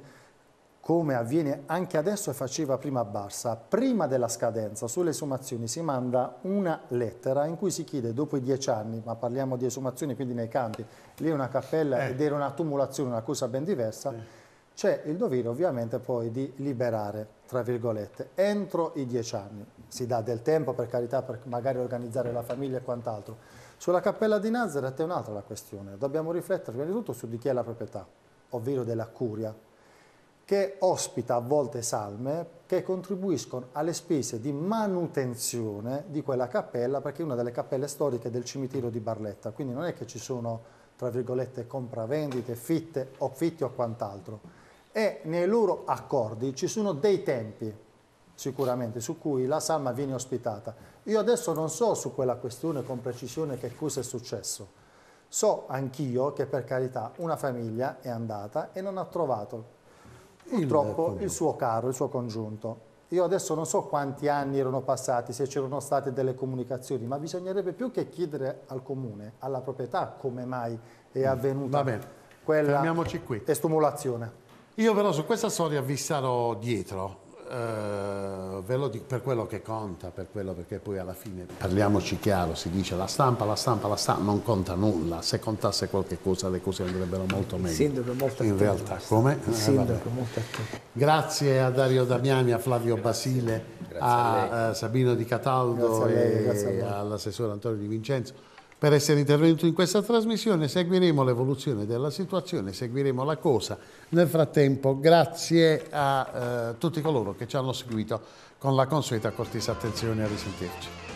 come avviene anche adesso e faceva prima a Barsa, prima della scadenza sulle esumazioni si manda una lettera in cui si chiede dopo i dieci anni, ma parliamo di esumazioni quindi nei campi, lì è una cappella eh. ed era una tumulazione, una cosa ben diversa, c'è il dovere ovviamente poi di liberare, tra virgolette, entro i dieci anni. Si dà del tempo per carità per magari organizzare la famiglia e quant'altro. Sulla cappella di Nazareth è un'altra la questione. Dobbiamo riflettere prima di tutto su di chi è la proprietà, ovvero della curia, che ospita a volte salme che contribuiscono alle spese di manutenzione di quella cappella perché è una delle cappelle storiche del cimitero di Barletta, quindi non è che ci sono, tra virgolette, compravendite, fitte o fitti o quant'altro e nei loro accordi ci sono dei tempi sicuramente su cui la salma viene ospitata. Io adesso non so su quella questione con precisione che cosa è successo. So anch'io che per carità una famiglia è andata e non ha trovato purtroppo il, il suo caro, il suo congiunto. Io adesso non so quanti anni erano passati, se c'erano state delle comunicazioni, ma bisognerebbe più che chiedere al comune, alla proprietà, come mai è avvenuta quella estumulazione. Io però su questa storia vi starò dietro, eh, ve lo dico per quello che conta, per quello perché poi alla fine parliamoci chiaro, si dice la stampa, la stampa, la stampa, non conta nulla, se contasse qualche cosa le cose andrebbero molto meglio. Il sindaco è molto In realtà, come? Il sindaco è molto attento. Grazie a Dario Damiani, a Flavio Basile, a, a, eh, Sabino Di Cataldo e all'assessore Antonio Di Vincenzo per essere intervenuto in questa trasmissione. Seguiremo l'evoluzione della situazione, seguiremo la cosa. Nel frattempo, grazie a eh, tutti coloro che ci hanno seguito con la consueta cortesa attenzione a risentirci.